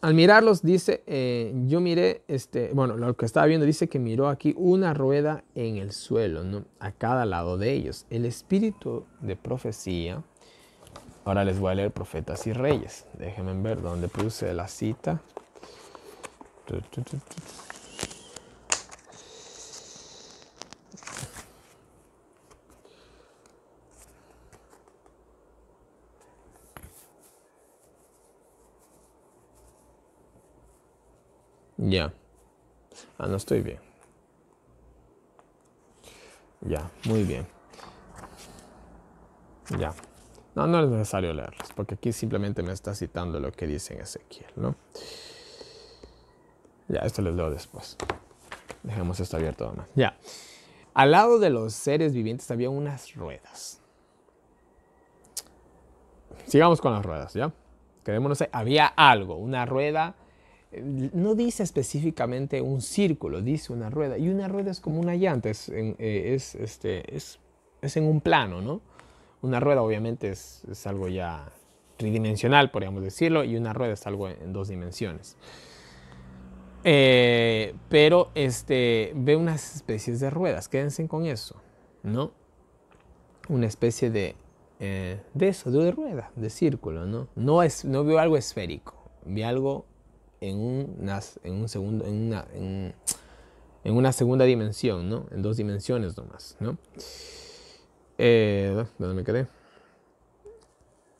Speaker 1: al mirarlos dice, eh, yo miré, este, bueno, lo que estaba viendo dice que miró aquí una rueda en el suelo, ¿no? a cada lado de ellos. El espíritu de profecía Ahora les voy a leer Profetas y Reyes. Déjenme ver dónde puse la cita. Ya. Ah, no estoy bien. Ya, muy bien. Ya. No, no es necesario leerlos, porque aquí simplemente me está citando lo que dice en Ezequiel, ¿no? Ya, esto les leo después. Dejemos esto abierto más. Ya. Al lado de los seres vivientes había unas ruedas. Sigamos con las ruedas, ¿ya? Quedémonos ahí. Había algo, una rueda. No dice específicamente un círculo, dice una rueda. Y una rueda es como una llanta, es, eh, es, este, es, es en un plano, ¿no? Una rueda obviamente es, algo ya tridimensional, podríamos decirlo, y una rueda es algo en dos dimensiones. Eh, pero este, ve unas especies de ruedas, quédense con eso, ¿no? Una especie de, eh, de eso, de rueda, de círculo, ¿no? No, es, no veo algo esférico, vi algo en, un, en un segundo, en una, en, en una segunda dimensión, ¿no? En dos dimensiones nomás, ¿no? Eh, ¿Dónde me quedé?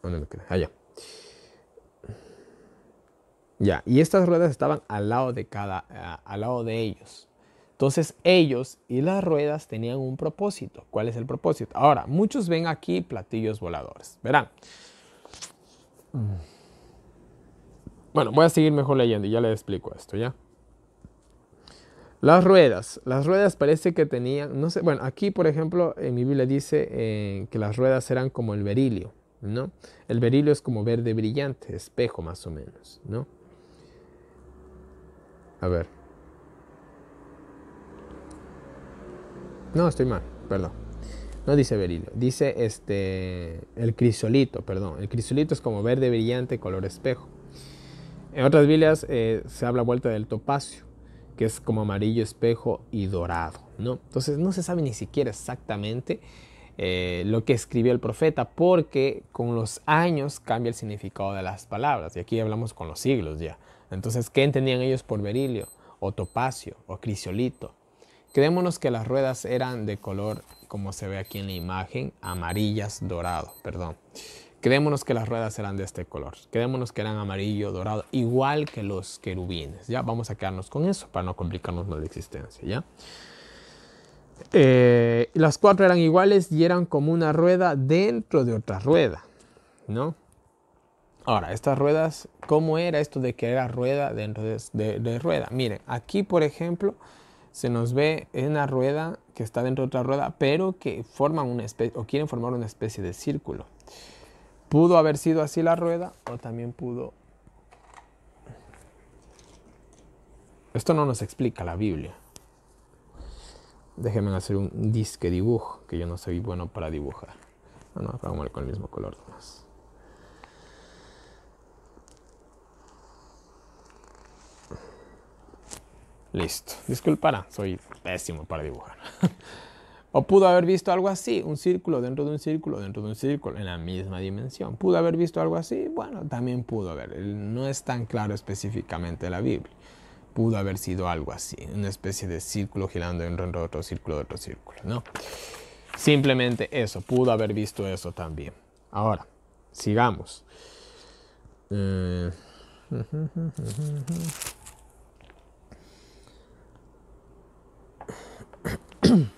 Speaker 1: ¿Dónde me quedé? Allá. Ah, ya, y estas ruedas estaban al lado de cada, al lado de ellos. Entonces ellos y las ruedas tenían un propósito. ¿Cuál es el propósito? Ahora, muchos ven aquí platillos voladores. Verán. Bueno, voy a seguir mejor leyendo y ya les explico esto, ¿ya? Las ruedas. Las ruedas parece que tenían, no sé, bueno, aquí por ejemplo en mi Biblia dice eh, que las ruedas eran como el berilio, ¿no? El berilio es como verde brillante, espejo más o menos, ¿no? A ver. No, estoy mal, perdón. No dice berilio, dice este el crisolito, perdón. El crisolito es como verde brillante, color espejo. En otras Biblias eh, se habla vuelta del topacio, que es como amarillo espejo y dorado, ¿no? Entonces no se sabe ni siquiera exactamente eh, lo que escribió el profeta, porque con los años cambia el significado de las palabras. Y aquí hablamos con los siglos ya. Entonces, ¿qué entendían ellos por berilio, o topacio, o crisolito? Quedémonos que las ruedas eran de color, como se ve aquí en la imagen, amarillas, dorado, perdón. Quedémonos que las ruedas eran de este color. Quedémonos que eran amarillo, dorado, igual que los querubines. Ya vamos a quedarnos con eso para no complicarnos más la existencia. ¿ya? Eh, las cuatro eran iguales y eran como una rueda dentro de otra rueda. ¿no? Ahora, estas ruedas, ¿cómo era esto de que era rueda dentro de, rueda? Miren, aquí por ejemplo se nos ve una rueda que está dentro de otra rueda, pero que forman una especie, o quieren formar una especie de círculo. Pudo haber sido así la rueda, o también pudo... Esto no nos explica la Biblia. Déjenme hacer un disque dibujo, que yo no soy bueno para dibujar. No, no, vamos con el mismo color más. Listo. Disculpará, soy pésimo para dibujar. o pudo haber visto algo así, un círculo dentro de un círculo, dentro de un círculo, en la misma dimensión. ¿Pudo haber visto algo así? Bueno, también pudo haber. No es tan claro específicamente la Biblia. Pudo haber sido algo así, una especie de círculo girando dentro de otro círculo, de otro círculo, ¿no? Simplemente eso, pudo haber visto eso también. Ahora, sigamos. Eh,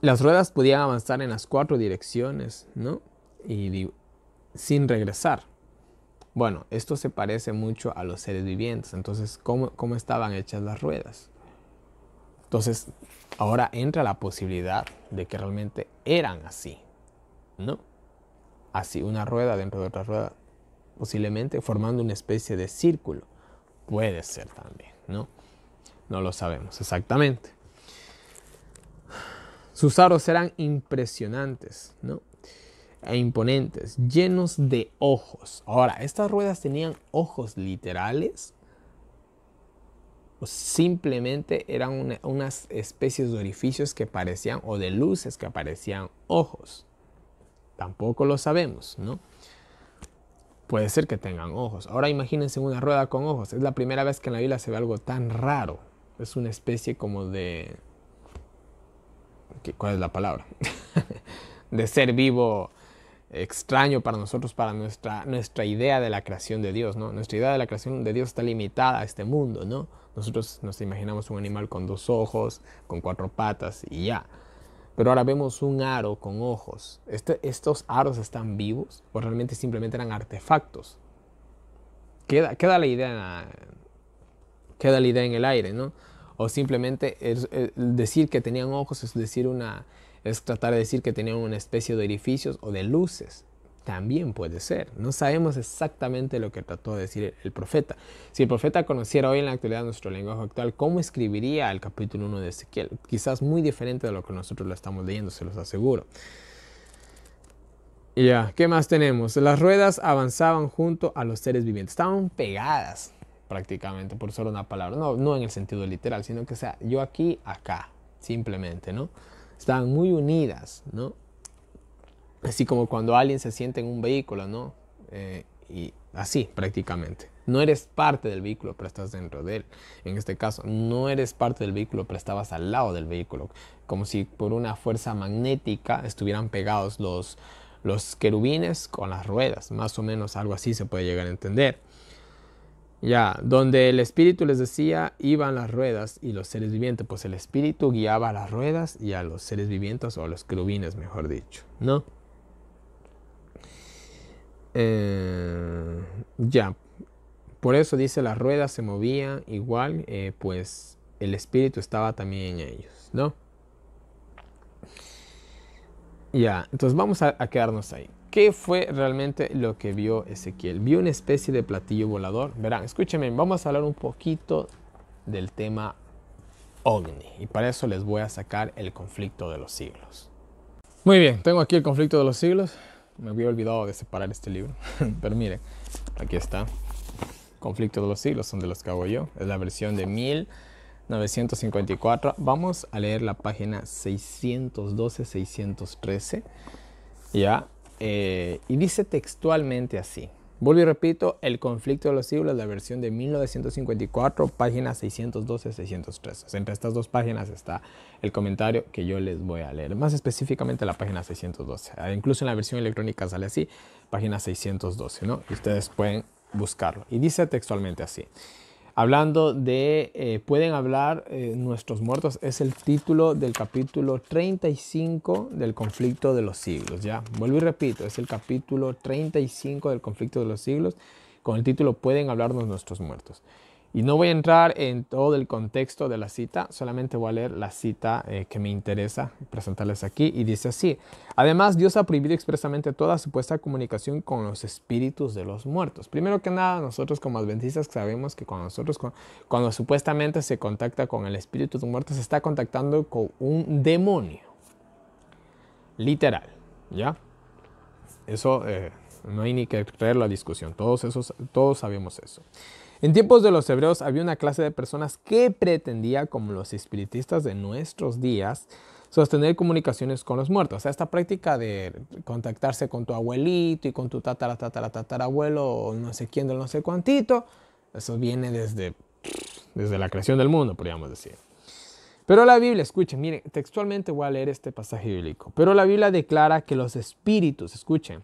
Speaker 1: las ruedas podían avanzar en las cuatro direcciones, ¿no? Y sin regresar. Bueno, esto se parece mucho a los seres vivientes. Entonces, ¿cómo, ¿cómo, estaban hechas las ruedas? Entonces, ahora entra la posibilidad de que realmente eran así, ¿no? Así, una rueda dentro de otra rueda, posiblemente formando una especie de círculo. Puede ser también, ¿no? No lo sabemos exactamente. Sus aros eran impresionantes, ¿no? E imponentes, llenos de ojos. Ahora, ¿estas ruedas tenían ojos literales? ¿O simplemente eran unas especies de orificios que parecían, o de luces que parecían ojos? Tampoco lo sabemos, ¿no? Puede ser que tengan ojos. Ahora imagínense una rueda con ojos. Es la primera vez que en la Biblia se ve algo tan raro es una especie como de... ¿Cuál es la palabra? de ser vivo extraño para nosotros, para nuestra, nuestra idea de la creación de Dios, ¿no? Nuestra idea de la creación de Dios está limitada a este mundo, ¿no? Nosotros nos imaginamos un animal con dos ojos, con cuatro patas y ya. Pero ahora vemos un aro con ojos. Este, ¿Estos aros están vivos o realmente simplemente eran artefactos? Queda, queda la idea queda la idea en el aire, ¿no? O simplemente es, decir que tenían ojos es decir una es tratar de decir que tenían una especie de orificios o de luces. También puede ser. No sabemos exactamente lo que trató de decir el profeta. Si el profeta conociera hoy en la actualidad nuestro lenguaje actual, ¿cómo escribiría el capítulo 1 de Ezequiel? Quizás muy diferente de lo que nosotros lo estamos leyendo, se los aseguro. Ya, ¿qué más tenemos? Las ruedas avanzaban junto a los seres vivientes. Estaban pegadas prácticamente, por solo una palabra. No, no en el sentido literal, sino que sea yo aquí, acá, simplemente, ¿no? Estaban muy unidas, ¿no? Así como cuando alguien se siente en un vehículo, ¿no? Eh, y así prácticamente. No eres parte del vehículo, pero estás dentro de él. En este caso, no eres parte del vehículo, pero estabas al lado del vehículo. Como si por una fuerza magnética estuvieran pegados los, los querubines con las ruedas. Más o menos algo así se puede llegar a entender. Ya, donde el espíritu les decía, iban las ruedas y los seres vivientes, pues el espíritu guiaba a las ruedas y a los seres vivientes o a los querubines, mejor dicho, ¿no? Eh, ya, Por eso dice, las ruedas se movían igual, eh, pues el espíritu estaba también en ellos, ¿no? Ya, entonces vamos a, quedarnos ahí. ¿Qué fue realmente lo que vio Ezequiel? Vio una especie de platillo volador. Verán, escúchenme, vamos a hablar un poquito del tema OVNI. Y para eso les voy a sacar el conflicto de los siglos. Muy bien, tengo aquí el conflicto de los siglos. Me había olvidado de separar este libro. Pero miren, aquí está. Conflicto de los siglos son de los que yo. Es la versión de 1954. Vamos a leer la página 612-613. Ya. Eh, y dice textualmente así. Vuelvo y repito, El conflicto de los siglos, la versión de 1954, página 612-613. Entre estas dos páginas está el comentario que yo les voy a leer, más específicamente la página 612. Ah, incluso en la versión electrónica sale así, página 612, ¿no? Y ustedes pueden buscarlo. Y dice textualmente así hablando de eh, Pueden hablar eh, nuestros muertos, es el título del capítulo 35 del conflicto de los siglos, ¿ya? Vuelvo y repito, es el capítulo 35 del conflicto de los siglos con el título Pueden hablarnos nuestros muertos. Y no voy a entrar en todo el contexto de la cita, solamente voy a leer la cita eh, que me interesa presentarles aquí y dice así. Además, Dios ha prohibido expresamente toda supuesta comunicación con los espíritus de los muertos. Primero que nada, nosotros como adventistas sabemos que cuando nosotros, cuando supuestamente se contacta con el espíritu de un muerto, se está contactando con un demonio. Literal, ¿ya? Eso eh, no hay ni que creer la discusión, todos, esos, todos sabemos eso. En tiempos de los hebreos había una clase de personas que pretendía, como los espiritistas de nuestros días, sostener comunicaciones con los muertos. O sea, esta práctica de contactarse con tu abuelito y con tu tatara, tatara, tatarabuelo o no sé quién no sé cuántito, eso viene desde, desde la creación del mundo, podríamos decir. Pero la Biblia, escuchen, miren, textualmente voy a leer este pasaje bíblico, pero la Biblia declara que los espíritus, escuchen,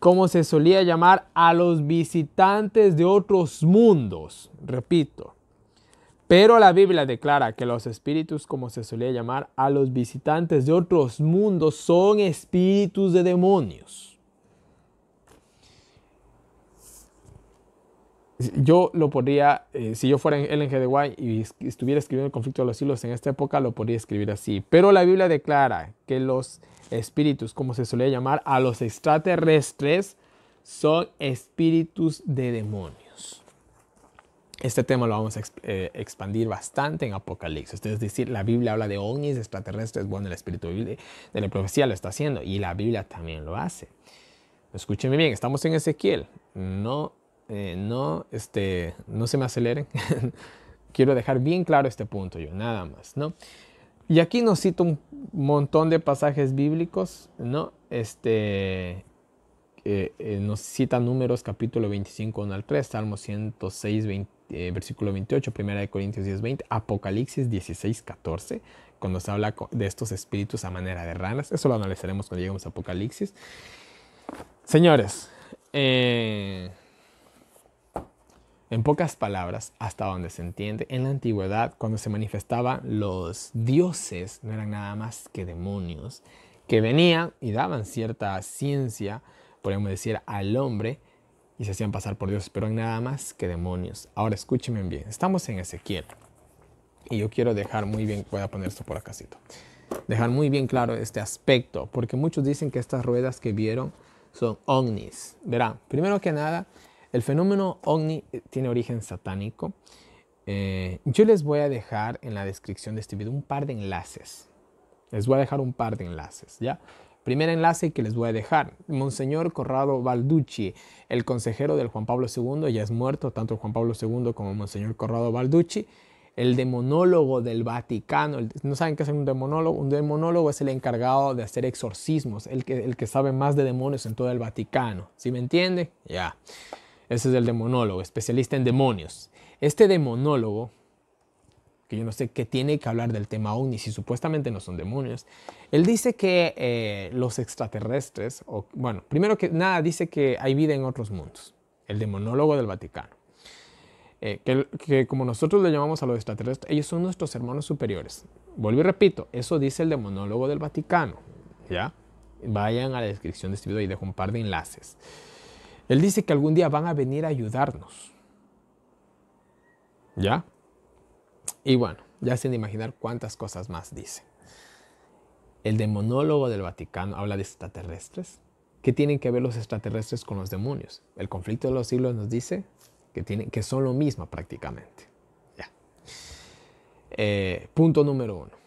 Speaker 1: como se solía llamar a los visitantes de otros mundos. Repito. Pero la Biblia declara que los espíritus, como se solía llamar a los visitantes de otros mundos, son espíritus de demonios. Yo lo podría, eh, si yo fuera G. de White y estuviera escribiendo el conflicto de los siglos en esta época, lo podría escribir así. Pero la Biblia declara que los espíritus, como se suele llamar a los extraterrestres, son espíritus de demonios. Este tema lo vamos a eh, expandir bastante en Apocalipsis. Es decir, la Biblia habla de ovnis extraterrestres. Bueno, el espíritu de la profecía lo está haciendo y la Biblia también lo hace. Escúchenme bien, estamos en Ezequiel. No, eh, no, este, no se me aceleren. Quiero dejar bien claro este punto yo, nada más, ¿no? Y aquí nos cita un montón de pasajes bíblicos, ¿no? Este, eh, nos cita números capítulo 25, 1 al 3, Salmo 106, eh, versículo 28, 1 Corintios 10, 20, Apocalipsis 16, 14, cuando se habla de estos espíritus a manera de ranas. Eso lo analizaremos cuando lleguemos a Apocalipsis. Señores, eh, en pocas palabras, hasta donde se entiende, en la antigüedad, cuando se manifestaban los dioses, no eran nada más que demonios, que venían y daban cierta ciencia, podríamos decir, al hombre, y se hacían pasar por dioses, pero nada más que demonios. Ahora escúchenme bien, estamos en Ezequiel, y yo quiero dejar muy bien, voy a poner esto por acá, dejar muy bien claro este aspecto, porque muchos dicen que estas ruedas que vieron son ovnis. Verán, primero que nada, el fenómeno ovni eh, tiene origen satánico. Eh, yo les voy a dejar en la descripción de este video un par de enlaces. Les voy a dejar un par de enlaces, ¿ya? Primer enlace que les voy a dejar. Monseñor Corrado Balducci, el consejero del Juan Pablo II, ya es muerto, tanto Juan Pablo II como Monseñor Corrado Balducci. El demonólogo del Vaticano. ¿No saben qué es un demonólogo? Un demonólogo es el encargado de hacer exorcismos, el que, el que sabe más de demonios en todo el Vaticano. ¿Sí me entiende? Ya. Ese es el demonólogo, especialista en demonios. Este demonólogo, que yo no sé qué tiene que hablar del tema ovni si supuestamente no son demonios, él dice que eh, los extraterrestres, o, bueno, primero que nada dice que hay vida en otros mundos, el demonólogo del Vaticano. Eh, que, como nosotros le llamamos a los extraterrestres, ellos son nuestros hermanos superiores. Vuelvo y repito, eso dice el demonólogo del Vaticano. ¿Ya? Vayan a la descripción de este video y dejo un par de enlaces. Él dice que algún día van a venir a ayudarnos. ¿Ya? Y bueno, ya de imaginar cuántas cosas más dice. El demonólogo del Vaticano habla de extraterrestres. ¿Qué tienen que ver los extraterrestres con los demonios? El conflicto de los siglos nos dice que, tienen, que son lo mismo prácticamente. Ya. Eh, punto número uno.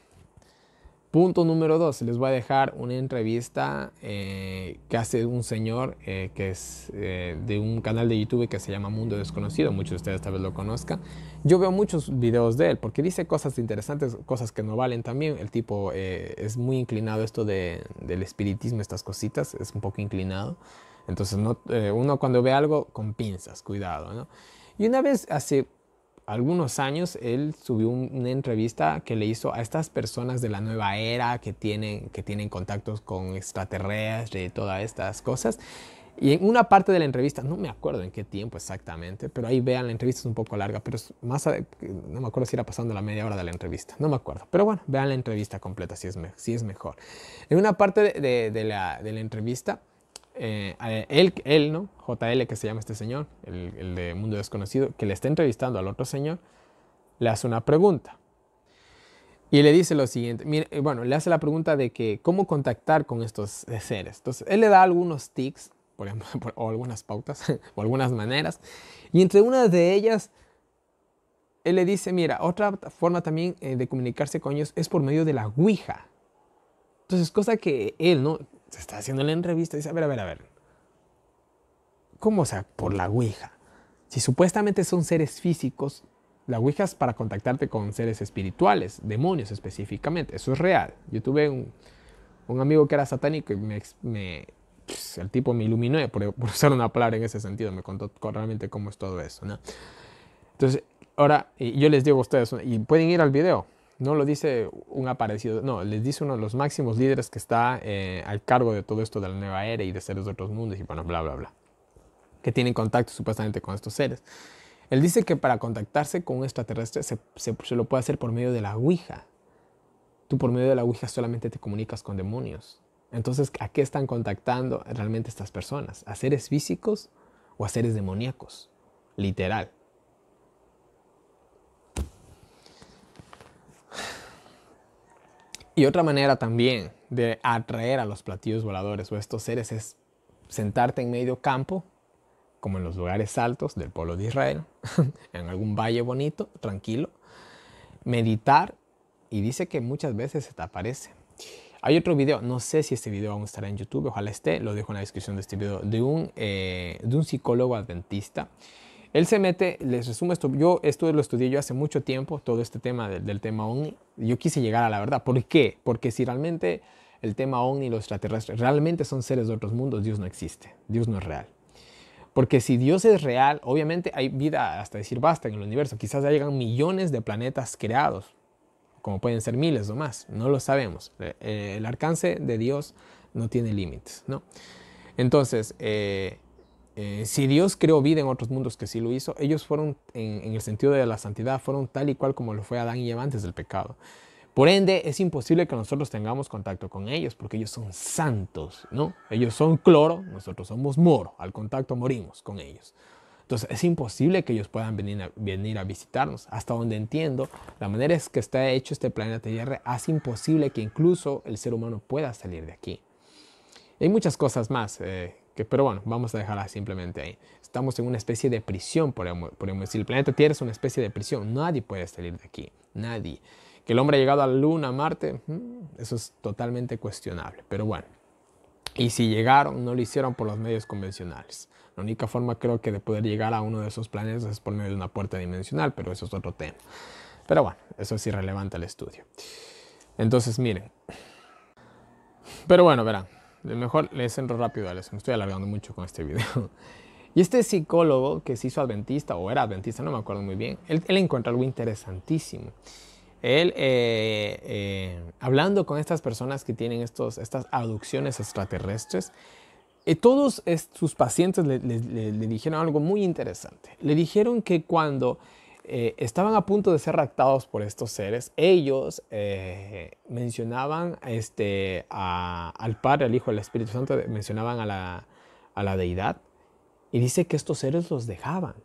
Speaker 1: Punto número dos, les voy a dejar una entrevista eh, que hace un señor eh, que es eh, de un canal de YouTube que se llama Mundo Desconocido, muchos de ustedes tal vez lo conozcan. Yo veo muchos videos de él porque dice cosas interesantes, cosas que no valen también. El tipo es muy inclinado esto de, del espiritismo, estas cositas, es un poco inclinado. Entonces no, uno cuando ve algo con pinzas, cuidado. ¿no? Y una vez hace algunos años él subió una entrevista que le hizo a estas personas de la nueva era que tienen, que tienen contactos con extraterrestres y todas estas cosas. Y en una parte de la entrevista, no me acuerdo en qué tiempo exactamente, pero ahí vean, la entrevista es un poco larga, pero más, no me acuerdo si era pasando la media hora de la entrevista, no me acuerdo. Pero bueno, vean la entrevista completa si es, si es mejor. En una parte de, de, la, de la entrevista, eh, él, él, ¿no? JL, que se llama este señor, el, de Mundo Desconocido, que le está entrevistando al otro señor, le hace una pregunta. Y le dice lo siguiente, eh, bueno, le hace la pregunta de que cómo contactar con estos seres. Entonces, él le da algunos tics, por ejemplo, o algunas pautas, o algunas maneras. Y entre una de ellas, él le dice, mira, otra forma también eh, de comunicarse con ellos es por medio de la Ouija. Entonces, cosa que él, ¿no? Se está haciendo la entrevista y dice, a ver, a ver, a ver. ¿Cómo o sea por la Ouija? Si supuestamente son seres físicos, la Ouija es para contactarte con seres espirituales, demonios específicamente. Eso es real. Yo tuve un, un amigo que era satánico y me, me pues, el tipo me iluminó por, por, usar una palabra en ese sentido. Me contó realmente cómo es todo eso. ¿no? Entonces, ahora yo les digo a ustedes, y pueden ir al video, no lo dice un aparecido, no, les dice uno de los máximos líderes que está eh, al cargo de todo esto de la nueva era y de seres de otros mundos y bueno, bla, bla, bla, que tienen contacto supuestamente con estos seres. Él dice que para contactarse con un extraterrestre se, lo puede hacer por medio de la Ouija. Tú por medio de la Ouija solamente te comunicas con demonios. Entonces, ¿a qué están contactando realmente estas personas? ¿A seres físicos o a seres demoníacos? Literal. Y otra manera también de atraer a los platillos voladores o estos seres es sentarte en medio campo, como en los lugares altos del pueblo de Israel, en algún valle bonito, tranquilo, meditar y dice que muchas veces se te aparece. Hay otro video, no sé si este video aún estará en YouTube, ojalá esté, lo dejo en la descripción de este video, de un, eh, de un psicólogo adventista él se mete, les resumo esto, yo esto lo estudié yo hace mucho tiempo, todo este tema del, tema OVNI, yo quise llegar a la verdad. ¿Por qué? Porque si realmente el tema OVNI y los extraterrestres realmente son seres de otros mundos, Dios no existe, Dios no es real. Porque si Dios es real, obviamente hay vida hasta decir basta en el universo. Quizás ya llegan millones de planetas creados, como pueden ser miles o más, no lo sabemos. Eh, el alcance de Dios no tiene límites, ¿no? Entonces, eh, eh, si Dios creó vida en otros mundos que sí lo hizo, ellos fueron, en, el sentido de la santidad, fueron tal y cual como lo fue Adán y Eva antes del pecado. Por ende, es imposible que nosotros tengamos contacto con ellos, porque ellos son santos, ¿no? Ellos son cloro, nosotros somos moro. Al contacto morimos con ellos. Entonces, es imposible que ellos puedan venir a, visitarnos. Hasta donde entiendo, la manera es que está hecho este planeta Tierra hace imposible que incluso el ser humano pueda salir de aquí. Hay muchas cosas más. Eh, pero bueno, vamos a dejarla simplemente ahí. Estamos en una especie de prisión, podemos, decir. El planeta Tierra es una especie de prisión. Nadie puede salir de aquí. Nadie. Que el hombre ha llegado a la Luna, a Marte, mm, eso es totalmente cuestionable. Pero bueno. Y si llegaron, no lo hicieron por los medios convencionales. La única forma creo que de poder llegar a uno de esos planetas es por medio de una puerta dimensional, pero eso es otro tema. Pero bueno, eso es irrelevante al estudio. Entonces, miren. Pero bueno, verán mejor les entro rápido a eso, me estoy alargando mucho con este video. Y este psicólogo que se hizo adventista, o era adventista, no me acuerdo muy bien, él, encuentra algo interesantísimo. Él, eh, eh, hablando con estas personas que tienen estos, estas abducciones extraterrestres, eh, todos sus pacientes le, le dijeron algo muy interesante. Le dijeron que cuando eh, estaban a punto de ser raptados por estos seres. Ellos eh, mencionaban este, al Padre, al Hijo, al Espíritu Santo, mencionaban a la, a la deidad. Y dice que estos seres los dejaban.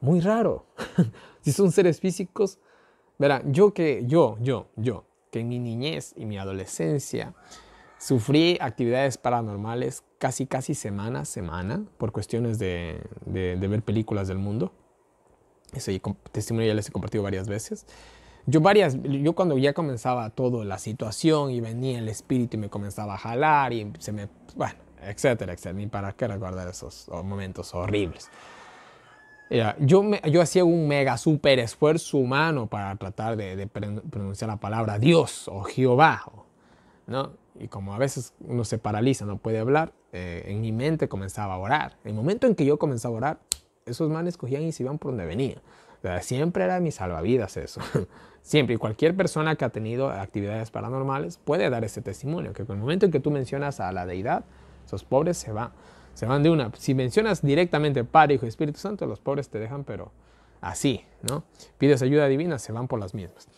Speaker 1: Muy raro. si son seres físicos, verá, yo que, yo, yo, yo, que en mi niñez y mi adolescencia sufrí actividades paranormales casi, casi semana a semana por cuestiones de, de, ver películas del mundo. Ese testimonio ya les he compartido varias veces. Yo varias, yo cuando ya comenzaba todo la situación y venía el espíritu y me comenzaba a jalar y se me, bueno, etcétera, etcétera, ni para qué recordar esos momentos horribles. yo, me, yo hacía un mega super esfuerzo humano para tratar de, pronunciar la palabra Dios o Jehová, ¿no? Y como a veces uno se paraliza, no puede hablar, eh, en mi mente comenzaba a orar. El momento en que yo comenzaba a orar, esos manes cogían y se iban por donde venía. O sea, siempre era mi salvavidas eso. siempre. Y cualquier persona que ha tenido actividades paranormales puede dar ese testimonio, que con el momento en que tú mencionas a la deidad, esos pobres se van, se van de una. Si mencionas directamente Padre, Hijo y Espíritu Santo, los pobres te dejan, pero así, ¿no? Pides ayuda divina, se van por las mismas.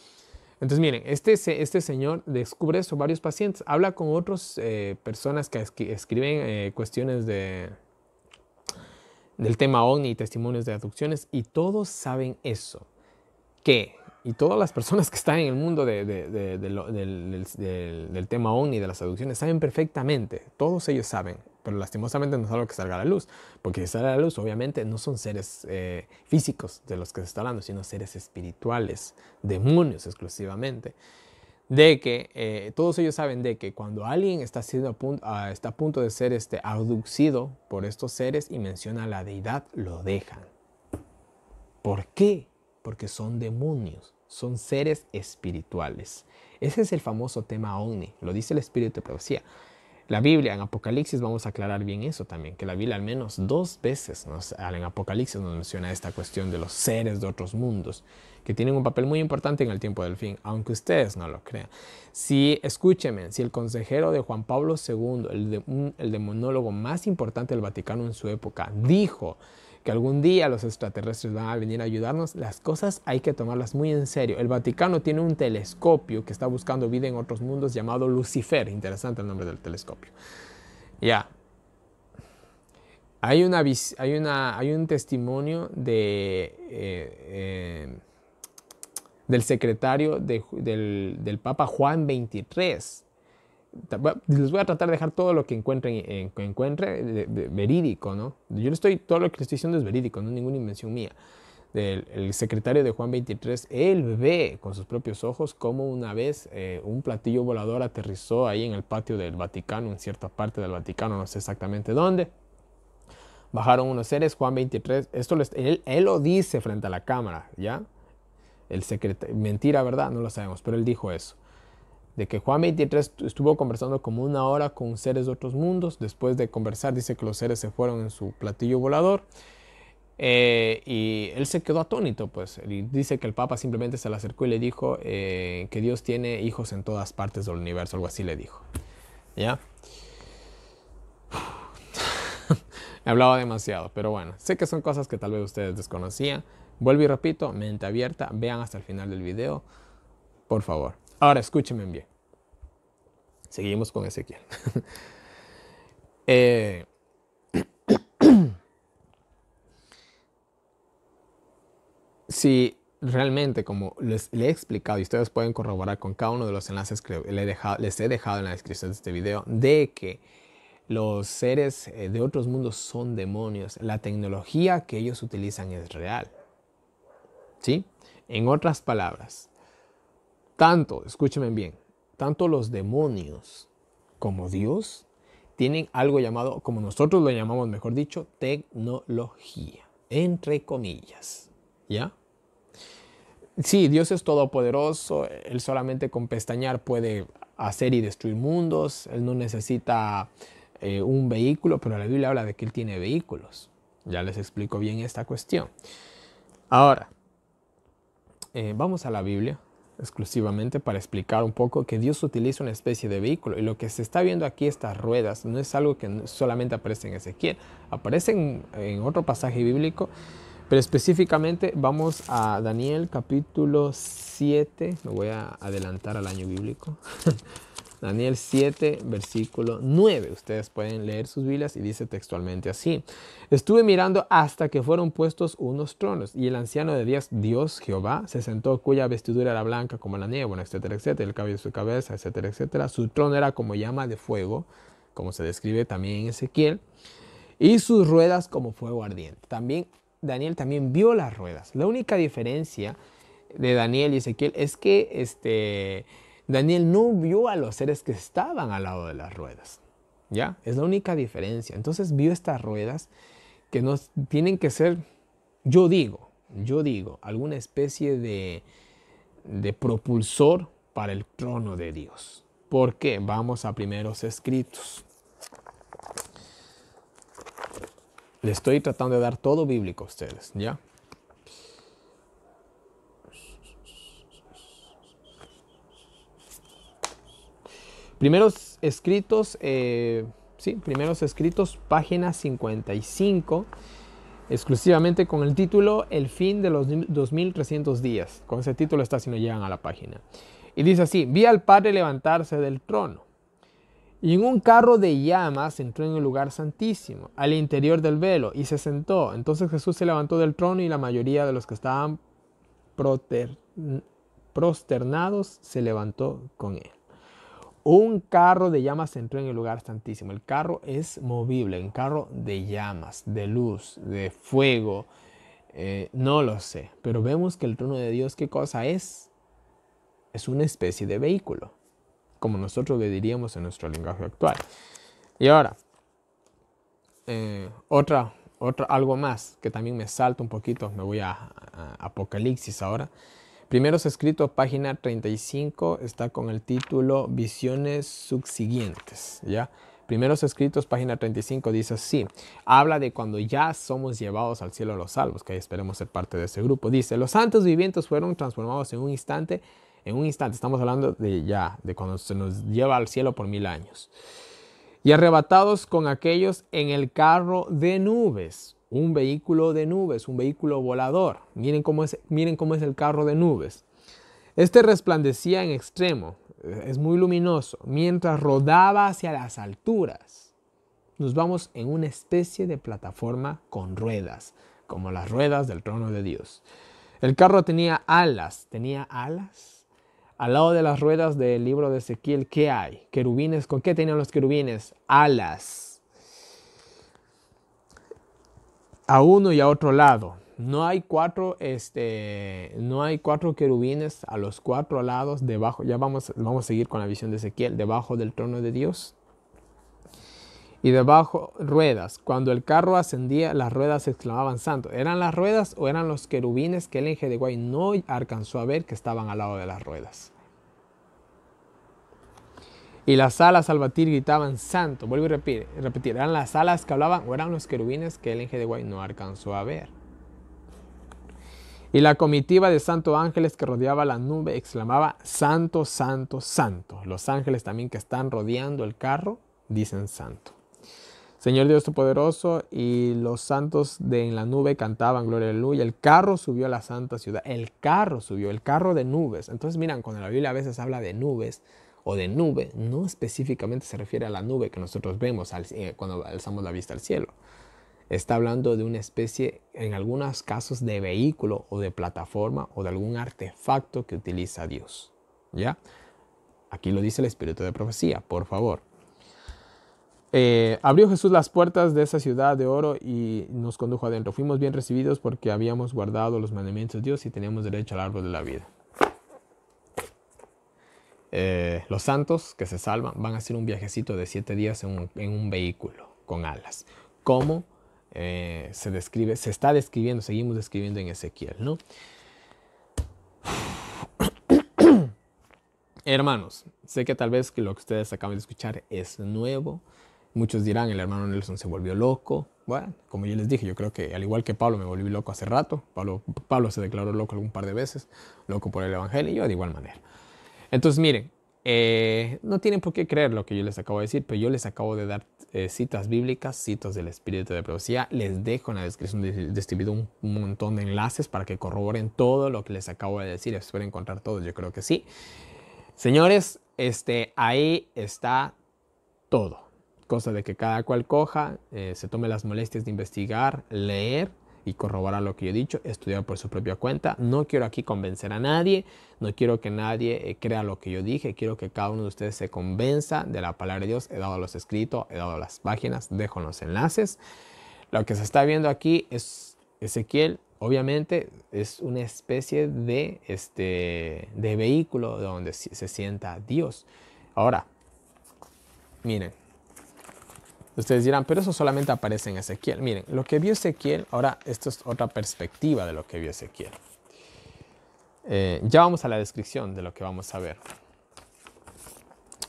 Speaker 1: Entonces, miren, este, este señor descubre eso, varios pacientes, habla con otras eh, personas que escriben eh, cuestiones de, del tema OVNI y testimonios de abducciones, y todos saben eso, que y todas las personas que están en el mundo de, del, tema OVNI, de las aducciones, saben perfectamente, todos ellos saben, pero lastimosamente no es algo que salga a la luz, porque si sale a la luz, obviamente no son seres eh, físicos de los que se está hablando, sino seres espirituales, demonios exclusivamente. De que eh, todos ellos saben de que cuando alguien está, siendo a punto, ah, está a punto de ser este, abducido por estos seres y menciona la deidad, lo dejan. ¿Por qué? Porque son demonios son seres espirituales. Ese es el famoso tema ovni, lo dice el espíritu de profecía. La Biblia en Apocalipsis vamos a aclarar bien eso también, que la Biblia al menos dos veces nos, en Apocalipsis nos menciona esta cuestión de los seres de otros mundos, que tienen un papel muy importante en el tiempo del fin, aunque ustedes no lo crean. Si, escúchenme, si el consejero de Juan Pablo II, el demonólogo más importante del Vaticano en su época, dijo que algún día los extraterrestres van a venir a ayudarnos, las cosas hay que tomarlas muy en serio. El Vaticano tiene un telescopio que está buscando vida en otros mundos llamado Lucifer. Interesante el nombre del telescopio. Ya. Hay, una, hay, una, hay un testimonio de, eh, eh, del secretario del, del Papa Juan XXIII les voy a tratar de dejar todo lo que encuentren, que encuentre verídico, ¿no? Yo estoy, todo lo que les estoy diciendo es verídico, no es ninguna invención mía. el secretario de Juan 23, él ve con sus propios ojos cómo una vez eh, un platillo volador aterrizó ahí en el patio del Vaticano, en cierta parte del Vaticano, no sé exactamente dónde. Bajaron unos seres, Juan 23, esto él, él, lo dice frente a la cámara, ¿ya? El secretario, mentira, ¿verdad? No lo sabemos, pero él dijo eso de que Juan 23 estuvo conversando como una hora con seres de otros mundos. Después de conversar, dice que los seres se fueron en su platillo volador. Eh, y él se quedó atónito, pues. Y dice que el Papa simplemente se le acercó y le dijo eh, que Dios tiene hijos en todas partes del universo, algo así le dijo. ¿Ya? He hablado demasiado, pero bueno, sé que son cosas que tal vez ustedes desconocían. Vuelvo y repito, mente abierta, vean hasta el final del video, por favor. Ahora escúchenme bien. Seguimos con Ezequiel. eh, si realmente, como les, le he explicado, y ustedes pueden corroborar con cada uno de los enlaces que les he dejado en la descripción de este video, de que los seres eh, de otros mundos son demonios, la tecnología que ellos utilizan es real. ¿Sí? En otras palabras, tanto, escúchenme bien, tanto los demonios como Dios tienen algo llamado, como nosotros lo llamamos, mejor dicho, tecnología, entre comillas. ¿Ya? Sí, Dios es todopoderoso, Él solamente con pestañear puede hacer y destruir mundos, Él no necesita eh, un vehículo, pero la Biblia habla de que Él tiene vehículos. Ya les explico bien esta cuestión. Ahora, eh, vamos a la Biblia, exclusivamente para explicar un poco que Dios utiliza una especie de vehículo. Y lo que se está viendo aquí, estas ruedas, no es algo que solamente aparece en Ezequiel, aparece en, otro pasaje bíblico, pero específicamente vamos a Daniel capítulo 7, me voy a adelantar al año bíblico. Daniel 7, versículo 9. Ustedes pueden leer sus Biblias y dice textualmente así. Estuve mirando hasta que fueron puestos unos tronos y el anciano de Dios, Dios Jehová, se sentó cuya vestidura era blanca como la nieve, etcétera, etcétera, el cabello de su cabeza, etcétera, etcétera. Su trono era como llama de fuego, como se describe también en Ezequiel, y sus ruedas como fuego ardiente. También Daniel también vio las ruedas. La única diferencia de Daniel y Ezequiel es que este Daniel no vio a los seres que estaban al lado de las ruedas. ¿Ya? Es la única diferencia. Entonces vio estas ruedas que nos tienen que ser, yo digo, yo digo, alguna especie de, de propulsor para el trono de Dios. ¿Por qué? Vamos a primeros escritos. Le estoy tratando de dar todo bíblico a ustedes, ¿ya? Primeros escritos, eh, sí, primeros escritos, página 55, exclusivamente con el título El fin de los 2300 días. Con ese título está si no llegan a la página. Y dice así, vi al Padre levantarse del trono. Y en un carro de llamas entró en el lugar santísimo, al interior del velo, y se sentó. Entonces Jesús se levantó del trono y la mayoría de los que estaban prosternados se levantó con él. Un carro de llamas entró en el lugar santísimo. El carro es movible, un carro de llamas, de luz, de fuego. Eh, no lo sé, pero vemos que el trono de Dios, ¿qué cosa es? Es una especie de vehículo, como nosotros le diríamos en nuestro lenguaje actual. Y ahora, eh, otra, otra, algo más que también me salta un poquito, me voy a Apocalipsis ahora. Primeros escritos, página 35, está con el título Visiones subsiguientes, ¿ya? Primeros escritos, página 35, dice así, habla de cuando ya somos llevados al cielo los salvos, que esperemos ser parte de ese grupo. Dice, los santos vivientes fueron transformados en un instante, en un instante, estamos hablando de ya, de cuando se nos lleva al cielo por mil años. Y arrebatados con aquellos en el carro de nubes un vehículo de nubes, un vehículo volador. Miren cómo es, miren cómo es el carro de nubes. Este resplandecía en extremo, es muy luminoso, mientras rodaba hacia las alturas. Nos vamos en una especie de plataforma con ruedas, como las ruedas del trono de Dios. El carro tenía alas, tenía alas. Al lado de las ruedas del libro de Ezequiel, ¿qué hay? Querubines, ¿con qué tenían los querubines? Alas a uno y a otro lado. No hay cuatro, este, no hay cuatro querubines a los cuatro lados debajo. Ya vamos, vamos a seguir con la visión de Ezequiel, debajo del trono de Dios. Y debajo ruedas. Cuando el carro ascendía, las ruedas exclamaban santo. ¿Eran las ruedas o eran los querubines que el Enje de Guay no alcanzó a ver que estaban al lado de las ruedas? Y las alas al batir gritaban santo. Vuelvo a repetir, repetir, ¿eran las alas que hablaban o eran los querubines que el ángel de Guay no alcanzó a ver? Y la comitiva de santos ángeles que rodeaba la nube exclamaba, Santo, Santo, Santo. Los ángeles también que están rodeando el carro dicen Santo. Señor Dios Todopoderoso y los santos de en la nube cantaban gloria aleluya. El carro subió a la santa ciudad. El carro subió, el carro de nubes. Entonces miran, cuando la Biblia a veces habla de nubes, o de nube, no específicamente se refiere a la nube que nosotros vemos eh, cuando alzamos la vista al cielo. Está hablando de una especie, en algunos casos, de vehículo o de plataforma o de algún artefacto que utiliza Dios. ¿Ya? Aquí lo dice el Espíritu de Profecía, por favor. Eh, abrió Jesús las puertas de esa ciudad de oro y nos condujo adentro. Fuimos bien recibidos porque habíamos guardado los mandamientos de Dios y teníamos derecho al árbol de la vida. Eh, los santos que se salvan van a hacer un viajecito de siete días en un, vehículo con alas. ¿Cómo eh, se describe? Se está describiendo, seguimos describiendo en Ezequiel, ¿no? Hermanos, sé que tal vez que lo que ustedes acaban de escuchar es nuevo. Muchos dirán, el hermano Nelson se volvió loco. Bueno, como yo les dije, yo creo que al igual que Pablo me volví loco hace rato. Pablo, Pablo se declaró loco algún par de veces, loco por el Evangelio, y yo de igual manera. Entonces, miren, eh, no tienen por qué creer lo que yo les acabo de decir, pero yo les acabo de dar eh, citas bíblicas, citas del Espíritu de Profecía. Les dejo en la descripción de, este video un, montón de enlaces para que corroboren todo lo que les acabo de decir. Espero encontrar todo, yo creo que sí. Señores, este, ahí está todo. Cosa de que cada cual coja, eh, se tome las molestias de investigar, leer y corroborar lo que yo he dicho, estudiar por su propia cuenta. No quiero aquí convencer a nadie, no quiero que nadie eh, crea lo que yo dije, quiero que cada uno de ustedes se convenza de la palabra de Dios. He dado los escritos, he dado las páginas, dejo los enlaces. Lo que se está viendo aquí es Ezequiel, obviamente es una especie de, este, de vehículo donde se sienta Dios. Ahora, miren, Ustedes dirán, pero eso solamente aparece en Ezequiel. Miren, lo que vio Ezequiel, ahora esto es otra perspectiva de lo que vio Ezequiel. Eh, ya vamos a la descripción de lo que vamos a ver.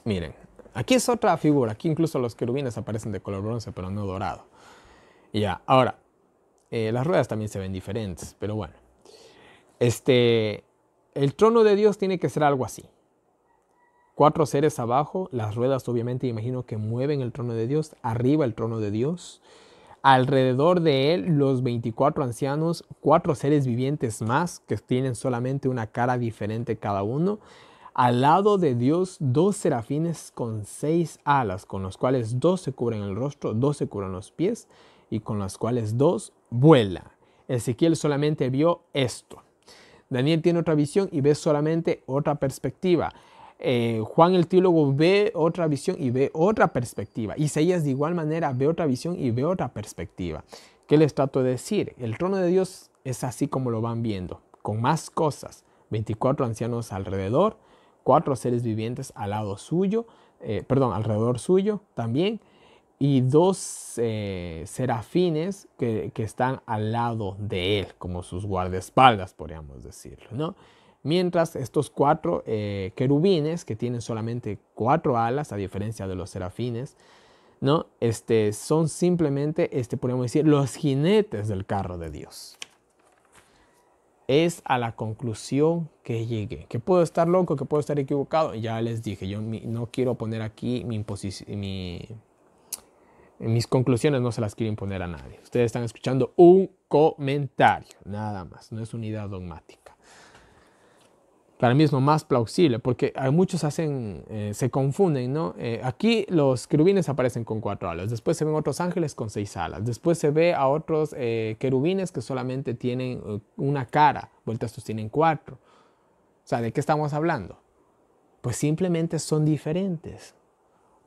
Speaker 1: Miren, aquí es otra figura. Aquí incluso los querubines aparecen de color bronce, pero no dorado. Ya, ahora, eh, las ruedas también se ven diferentes, pero bueno. Este, el trono de Dios tiene que ser algo así cuatro seres abajo, las ruedas obviamente imagino que mueven el trono de Dios, arriba el trono de Dios, alrededor de él los 24 ancianos, cuatro seres vivientes más que tienen solamente una cara diferente cada uno, al lado de Dios dos serafines con seis alas, con los cuales dos se cubren el rostro, dos se cubren los pies y con los cuales dos vuelan. Ezequiel solamente vio esto. Daniel tiene otra visión y ve solamente otra perspectiva. Eh, Juan el teólogo ve otra visión y ve otra perspectiva. Isaías de igual manera ve otra visión y ve otra perspectiva. ¿Qué les trato de decir? El trono de Dios es así como lo van viendo, con más cosas. 24 ancianos alrededor, cuatro seres vivientes al lado suyo, eh, perdón, alrededor suyo también, y dos eh, serafines que, que, están al lado de él, como sus guardaespaldas, podríamos decirlo, ¿no? Mientras estos cuatro eh, querubines, que tienen solamente cuatro alas, a diferencia de los serafines, ¿no? Este, son simplemente, este, podemos decir, los jinetes del carro de Dios. Es a la conclusión que llegué. Que puedo estar loco, que puedo estar equivocado. Ya les dije, yo no quiero poner aquí mi, mi, mis conclusiones, no se las quiero imponer a nadie. Ustedes están escuchando un comentario, nada más, no es unidad dogmática para mí es lo más plausible, porque muchos hacen, eh, se confunden, ¿no? Eh, aquí los querubines aparecen con cuatro alas, después se ven otros ángeles con seis alas, después se ve a otros eh, querubines que solamente tienen una cara, vueltas estos tienen cuatro. O sea, ¿de qué estamos hablando? Pues simplemente son diferentes.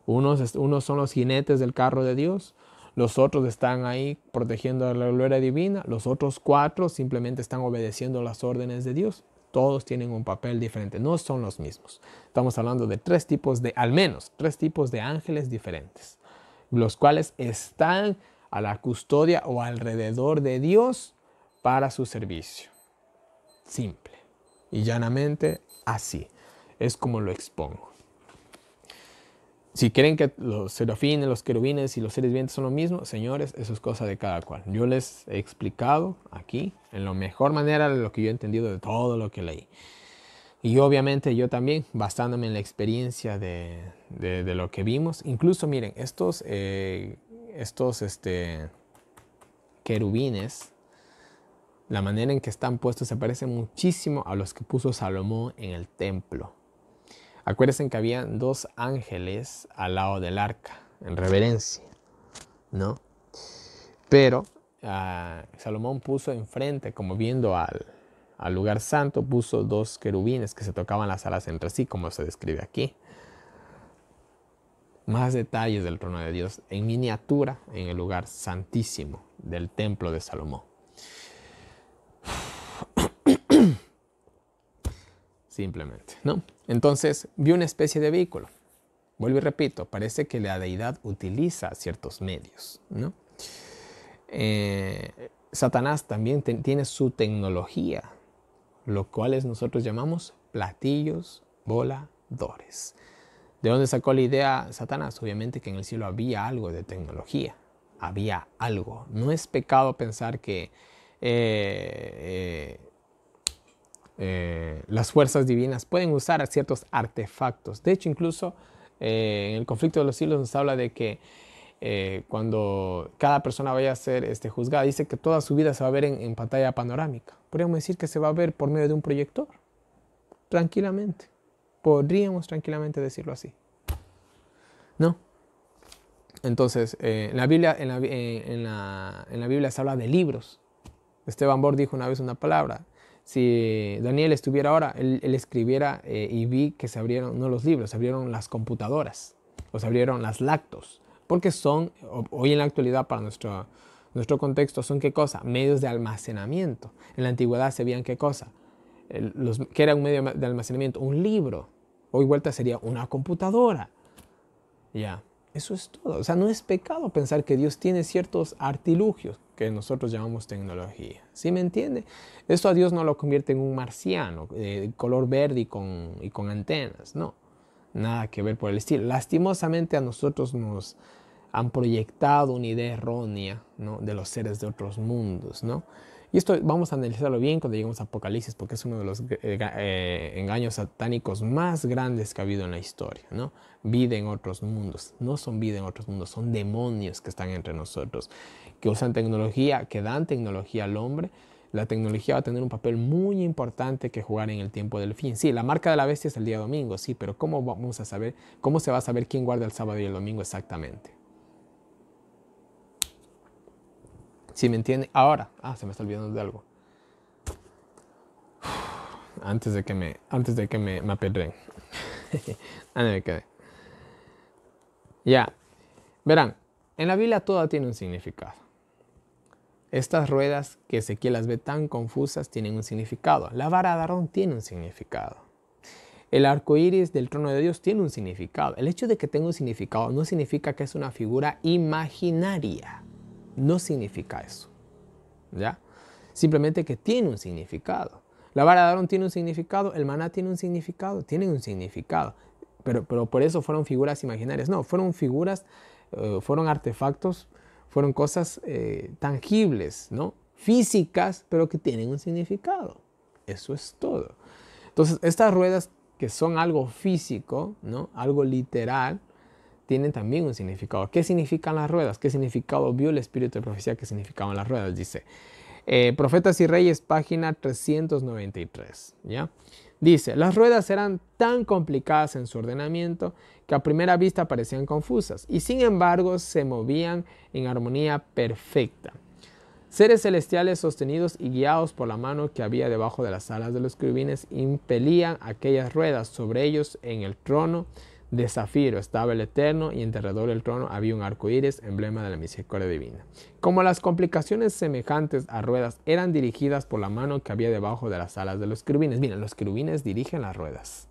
Speaker 1: Unos, unos son los jinetes del carro de Dios, los otros están ahí protegiendo la gloria divina, los otros cuatro simplemente están obedeciendo las órdenes de Dios. Todos tienen un papel diferente, no son los mismos. Estamos hablando de tres tipos de, al menos, tres tipos de ángeles diferentes, los cuales están a la custodia o alrededor de Dios para su servicio. Simple y llanamente así. Es como lo expongo. Si creen que los serafines, los querubines y los seres vivientes son lo mismo, señores, eso es cosa de cada cual. Yo les he explicado aquí, en la mejor manera, lo que yo he entendido de todo lo que leí. Y obviamente yo también, basándome en la experiencia de, de, lo que vimos, incluso miren, estos, eh, estos este, querubines, la manera en que están puestos se parece muchísimo a los que puso Salomón en el templo. Acuérdense que había dos ángeles al lado del arca, en reverencia, ¿no? Pero ah, Salomón puso enfrente, como viendo al, al lugar santo, puso dos querubines que se tocaban las alas entre sí, como se describe aquí. Más detalles del trono de Dios en miniatura en el lugar santísimo del templo de Salomón. Simplemente, ¿no? Entonces, vio una especie de vehículo. Vuelvo y repito, parece que la deidad utiliza ciertos medios, ¿no? Eh, Satanás también tiene su tecnología, lo cual nosotros llamamos platillos voladores. ¿De dónde sacó la idea Satanás? Obviamente que en el cielo había algo de tecnología, había algo. No es pecado pensar que eh, eh, eh, las fuerzas divinas pueden usar ciertos artefactos. De hecho, incluso eh, en el conflicto de los siglos nos habla de que eh, cuando cada persona vaya a ser este, juzgada, dice que toda su vida se va a ver en, pantalla panorámica. Podríamos decir que se va a ver por medio de un proyector, tranquilamente. Podríamos tranquilamente decirlo así. ¿No? Entonces, eh, la Biblia, en, la, Biblia se habla de libros. Esteban Bor dijo una vez una palabra. Si Daniel estuviera ahora, él, escribiera eh, y vi que se abrieron, no los libros, se abrieron las computadoras, o se abrieron las lactos, porque son, hoy en la actualidad para nuestro, nuestro contexto, son qué cosa? Medios de almacenamiento. En la antigüedad se veían qué cosa? Los, ¿Qué era un medio de almacenamiento? Un libro. Hoy vuelta sería una computadora. Ya. Eso es todo. O sea, no es pecado pensar que Dios tiene ciertos artilugios que nosotros llamamos tecnología. ¿Sí me entiende? Esto a Dios no lo convierte en un marciano, eh, color verde y con, y con antenas. No, nada que ver por el estilo. Lastimosamente a nosotros nos han proyectado una idea errónea ¿no? de los seres de otros mundos, ¿no? Y esto vamos a analizarlo bien cuando lleguemos a Apocalipsis, porque es uno de los eh, eh, engaños satánicos más grandes que ha habido en la historia, ¿no? Vida en otros mundos. No son vida en otros mundos, son demonios que están entre nosotros, que usan tecnología, que dan tecnología al hombre. La tecnología va a tener un papel muy importante que jugar en el tiempo del fin. Sí, la marca de la bestia es el día domingo, sí, pero ¿cómo vamos a saber, cómo se va a saber quién guarda el sábado y el domingo exactamente? Si me entiende? Ahora, ah, se me está olvidando de algo. Antes de que me, antes de que me, me apedren. me quedé. Ya. Verán, en la Biblia todo tiene un significado. Estas ruedas que Ezequiel las ve tan confusas tienen un significado. La vara de Aarón tiene un significado. El arco iris del trono de Dios tiene un significado. El hecho de que tenga un significado no significa que es una figura imaginaria no significa eso. ¿Ya? Simplemente que tiene un significado. La vara de Aarón tiene un significado, el maná tiene un significado, tiene un significado. Pero, pero por eso fueron figuras imaginarias. No, fueron figuras, eh, fueron artefactos, fueron cosas eh, tangibles, ¿no? Físicas, pero que tienen un significado. Eso es todo. Entonces, estas ruedas que son algo físico, ¿no? Algo literal, tienen también un significado. ¿Qué significan las ruedas? ¿Qué significado vio el espíritu de profecía que significaban las ruedas? Dice, eh, Profetas y Reyes, página 393. ¿ya? Dice, las ruedas eran tan complicadas en su ordenamiento que a primera vista parecían confusas y sin embargo se movían en armonía perfecta. Seres celestiales sostenidos y guiados por la mano que había debajo de las alas de los querubines impelían aquellas ruedas sobre ellos en el trono de zafiro estaba el Eterno y en derredor del trono había un arco iris, emblema de la misericordia divina. Como las complicaciones semejantes a ruedas eran dirigidas por la mano que había debajo de las alas de los querubines. Miren, los querubines dirigen las ruedas.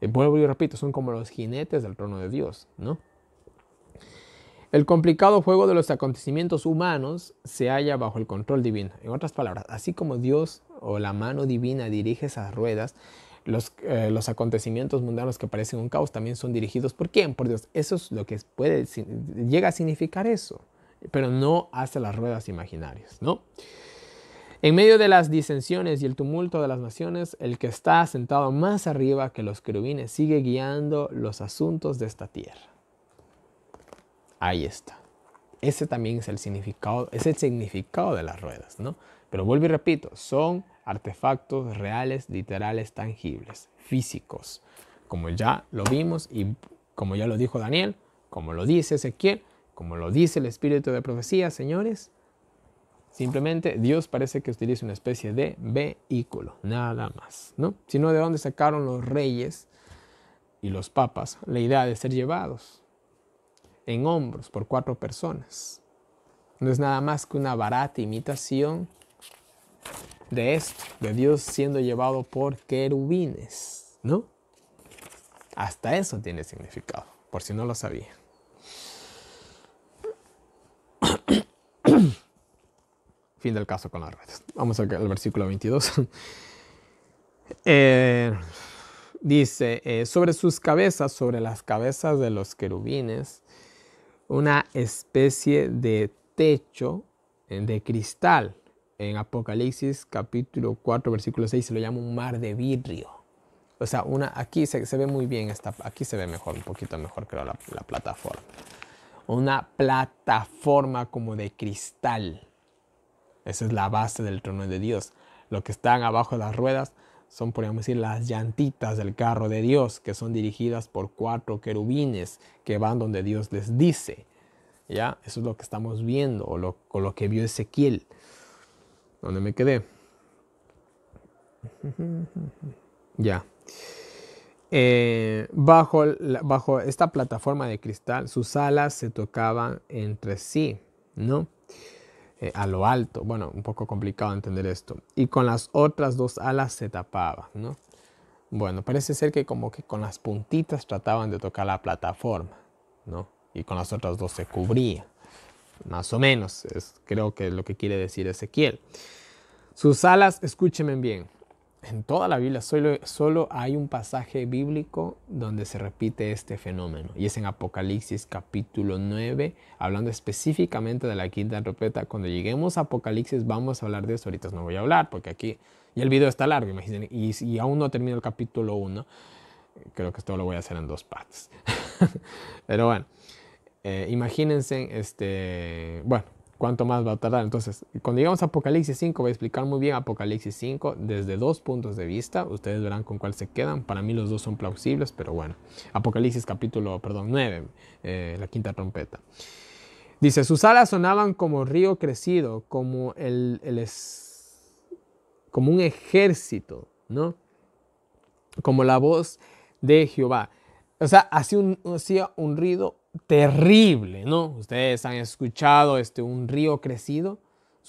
Speaker 1: Y vuelvo y repito, son como los jinetes del trono de Dios, ¿no? El complicado juego de los acontecimientos humanos se halla bajo el control divino. En otras palabras, así como Dios o la mano divina dirige esas ruedas, los, eh, los, acontecimientos mundanos que parecen un caos también son dirigidos por quién? Por Dios. Eso es lo que puede, llega a significar eso, pero no hace las ruedas imaginarias, ¿no? En medio de las disensiones y el tumulto de las naciones, el que está sentado más arriba que los querubines sigue guiando los asuntos de esta tierra. Ahí está. Ese también es el significado, es el significado de las ruedas, ¿no? Pero vuelvo y repito, son artefactos reales, literales, tangibles, físicos, como ya lo vimos y como ya lo dijo Daniel, como lo dice Ezequiel, como lo dice el espíritu de profecía, señores. Simplemente Dios parece que utiliza una especie de vehículo, nada más, ¿no? Sino de dónde sacaron los reyes y los papas la idea de ser llevados en hombros por cuatro personas. No es nada más que una barata imitación de esto, de Dios siendo llevado por querubines, ¿no? Hasta eso tiene significado, por si no lo sabía. fin del caso con las ruedas. Vamos al versículo 22. Eh, dice, eh, sobre sus cabezas, sobre las cabezas de los querubines, una especie de techo eh, de cristal en Apocalipsis capítulo 4, versículo 6 se lo llama un mar de vidrio. O sea, una, aquí se, ve muy bien, esta, aquí se ve mejor, un poquito mejor creo la, la plataforma. Una plataforma como de cristal. Esa es la base del trono de Dios. Lo que están abajo de las ruedas son, podríamos decir, las llantitas del carro de Dios, que son dirigidas por cuatro querubines que van donde Dios les dice. ¿Ya? Eso es lo que estamos viendo, o lo, lo que vio Ezequiel. ¿Dónde me quedé? Ya. Eh, bajo, bajo esta plataforma de cristal, sus alas se tocaban entre sí, ¿no? Eh, a lo alto. Bueno, un poco complicado entender esto. Y con las otras dos alas se tapaba, ¿no? Bueno, parece ser que como que con las puntitas trataban de tocar la plataforma, ¿no? Y con las otras dos se cubría. Más o menos, es, creo que es lo que quiere decir Ezequiel. Sus alas, escúchenme bien, en toda la Biblia solo, solo, hay un pasaje bíblico donde se repite este fenómeno y es en Apocalipsis capítulo 9, hablando específicamente de la quinta trompeta. Cuando lleguemos a Apocalipsis vamos a hablar de eso, ahorita no voy a hablar porque aquí y el video está largo, imagínense, y, y aún no termino el capítulo 1, creo que esto lo voy a hacer en dos partes. Pero bueno, eh, imagínense, este, bueno, cuánto más va a tardar. Entonces, cuando llegamos a Apocalipsis 5, voy a explicar muy bien Apocalipsis 5 desde dos puntos de vista. Ustedes verán con cuál se quedan. Para mí los dos son plausibles, pero bueno. Apocalipsis capítulo, perdón, 9, eh, la quinta trompeta. Dice, sus alas sonaban como río crecido, como, el, el como un ejército, ¿no? Como la voz de Jehová. O sea, hacía un, hacía un ruido terrible, ¿no? Ustedes han escuchado este, un río crecido.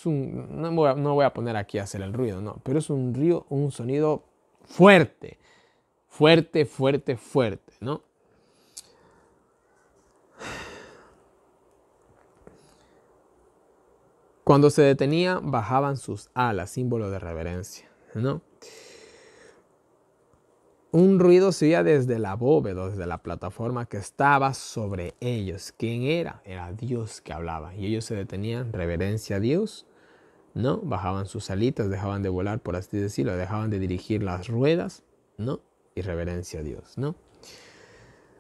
Speaker 1: no, voy a, poner aquí a hacer el ruido, no, pero es un río, un sonido fuerte, fuerte, fuerte, fuerte, ¿no? Cuando se detenía, bajaban sus alas, símbolo de reverencia, ¿no? Un ruido se oía desde la bóveda, desde la plataforma que estaba sobre ellos. ¿Quién era? Era Dios que hablaba. Y ellos se detenían, reverencia a Dios, ¿no? Bajaban sus alitas, dejaban de volar, por así decirlo, dejaban de dirigir las ruedas, ¿no? Y reverencia a Dios, ¿no?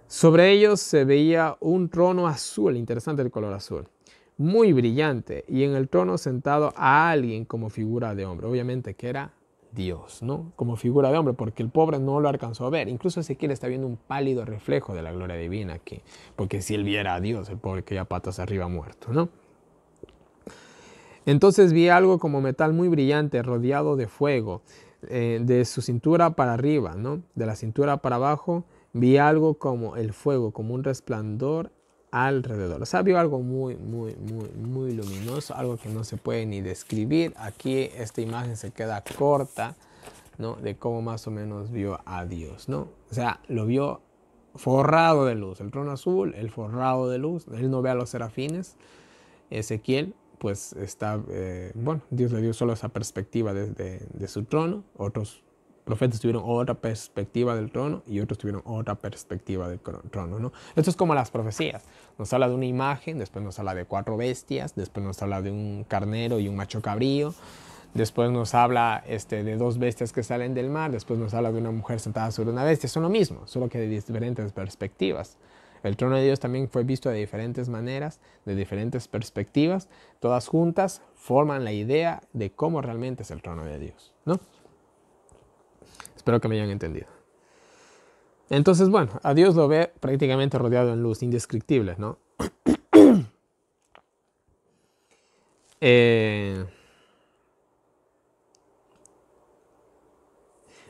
Speaker 1: Sobre ellos se veía un trono azul, interesante el color azul, muy brillante, y en el trono sentado a alguien como figura de hombre, obviamente que era Dios, ¿no? Como figura de hombre, porque el pobre no lo alcanzó a ver. Incluso Ezequiel está viendo un pálido reflejo de la gloria divina aquí, porque si él viera a Dios, el pobre que ya patas arriba muerto, ¿no? Entonces vi algo como metal muy brillante, rodeado de fuego, eh, de su cintura para arriba, ¿no? De la cintura para abajo, vi algo como el fuego, como un resplandor alrededor. O sea, vio algo muy, muy, muy, muy luminoso, algo que no se puede ni describir. Aquí esta imagen se queda corta, ¿no? De cómo más o menos vio a Dios, ¿no? O sea, lo vio forrado de luz. El trono azul, el forrado de luz. Él no ve a los serafines. Ezequiel, pues está, eh, bueno, Dios le dio solo esa perspectiva desde de su trono. Otros profetas tuvieron otra perspectiva del trono y otros tuvieron otra perspectiva del trono. ¿no? Esto es como las profecías. Nos habla de una imagen, después nos habla de cuatro bestias, después nos habla de un carnero y un macho cabrío, después nos habla este, de dos bestias que salen del mar, después nos habla de una mujer sentada sobre una bestia. Son lo mismo, solo que de diferentes perspectivas. El trono de Dios también fue visto de diferentes maneras, de diferentes perspectivas. Todas juntas forman la idea de cómo realmente es el trono de Dios. ¿no? Espero que me hayan entendido. Entonces, bueno, a Dios lo ve prácticamente rodeado en luz, indescriptible, ¿no? Eh,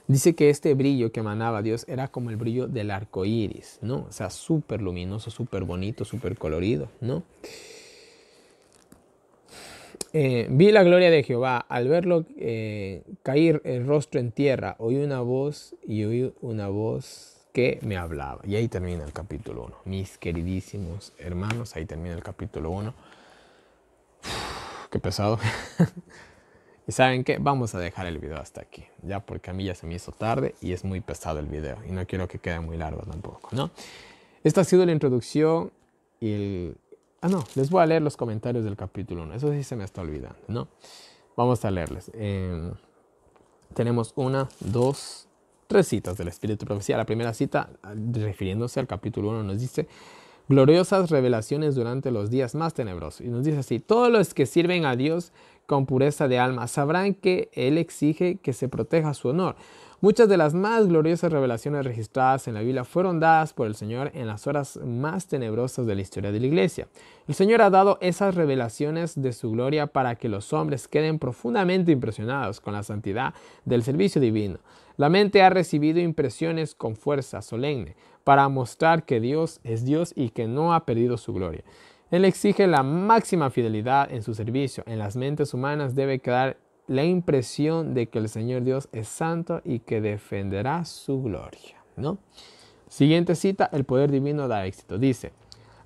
Speaker 1: dice que este brillo que emanaba Dios era como el brillo del arco iris, ¿no? O sea, súper luminoso, súper bonito, súper colorido, ¿no? Eh, vi la gloria de Jehová. Al verlo eh, caer el rostro en tierra, oí una voz y oí una voz que me hablaba. Y ahí termina el capítulo 1. Mis queridísimos hermanos, ahí termina el capítulo 1. Qué pesado. y saben qué, vamos a dejar el video hasta aquí. Ya porque a mí ya se me hizo tarde y es muy pesado el video. Y no quiero que quede muy largo tampoco, ¿no? Esta ha sido la introducción y el, Ah, no, les voy a leer los comentarios del capítulo 1. Eso sí se me está olvidando, ¿no? Vamos a leerles. Em, tenemos una, dos, tres citas del Espíritu de Profecía. La primera cita, refiriéndose al capítulo 1, nos dice, gloriosas revelaciones durante los días más tenebrosos. Y nos dice así, todos los que sirven a Dios con pureza de alma sabrán que Él exige que se proteja su honor. Muchas de las más gloriosas revelaciones registradas en la Biblia fueron dadas por el Señor en las horas más tenebrosas de la historia de la Iglesia. El Señor ha dado esas revelaciones de su gloria para que los hombres queden profundamente impresionados con la santidad del servicio divino. La mente ha recibido impresiones con fuerza solemne para mostrar que Dios es Dios y que no ha perdido su gloria. Él exige la máxima fidelidad en su servicio. En las mentes humanas debe quedar la impresión de que el Señor Dios es santo y que defenderá su gloria. ¿no? Siguiente cita, el poder divino da éxito. Dice,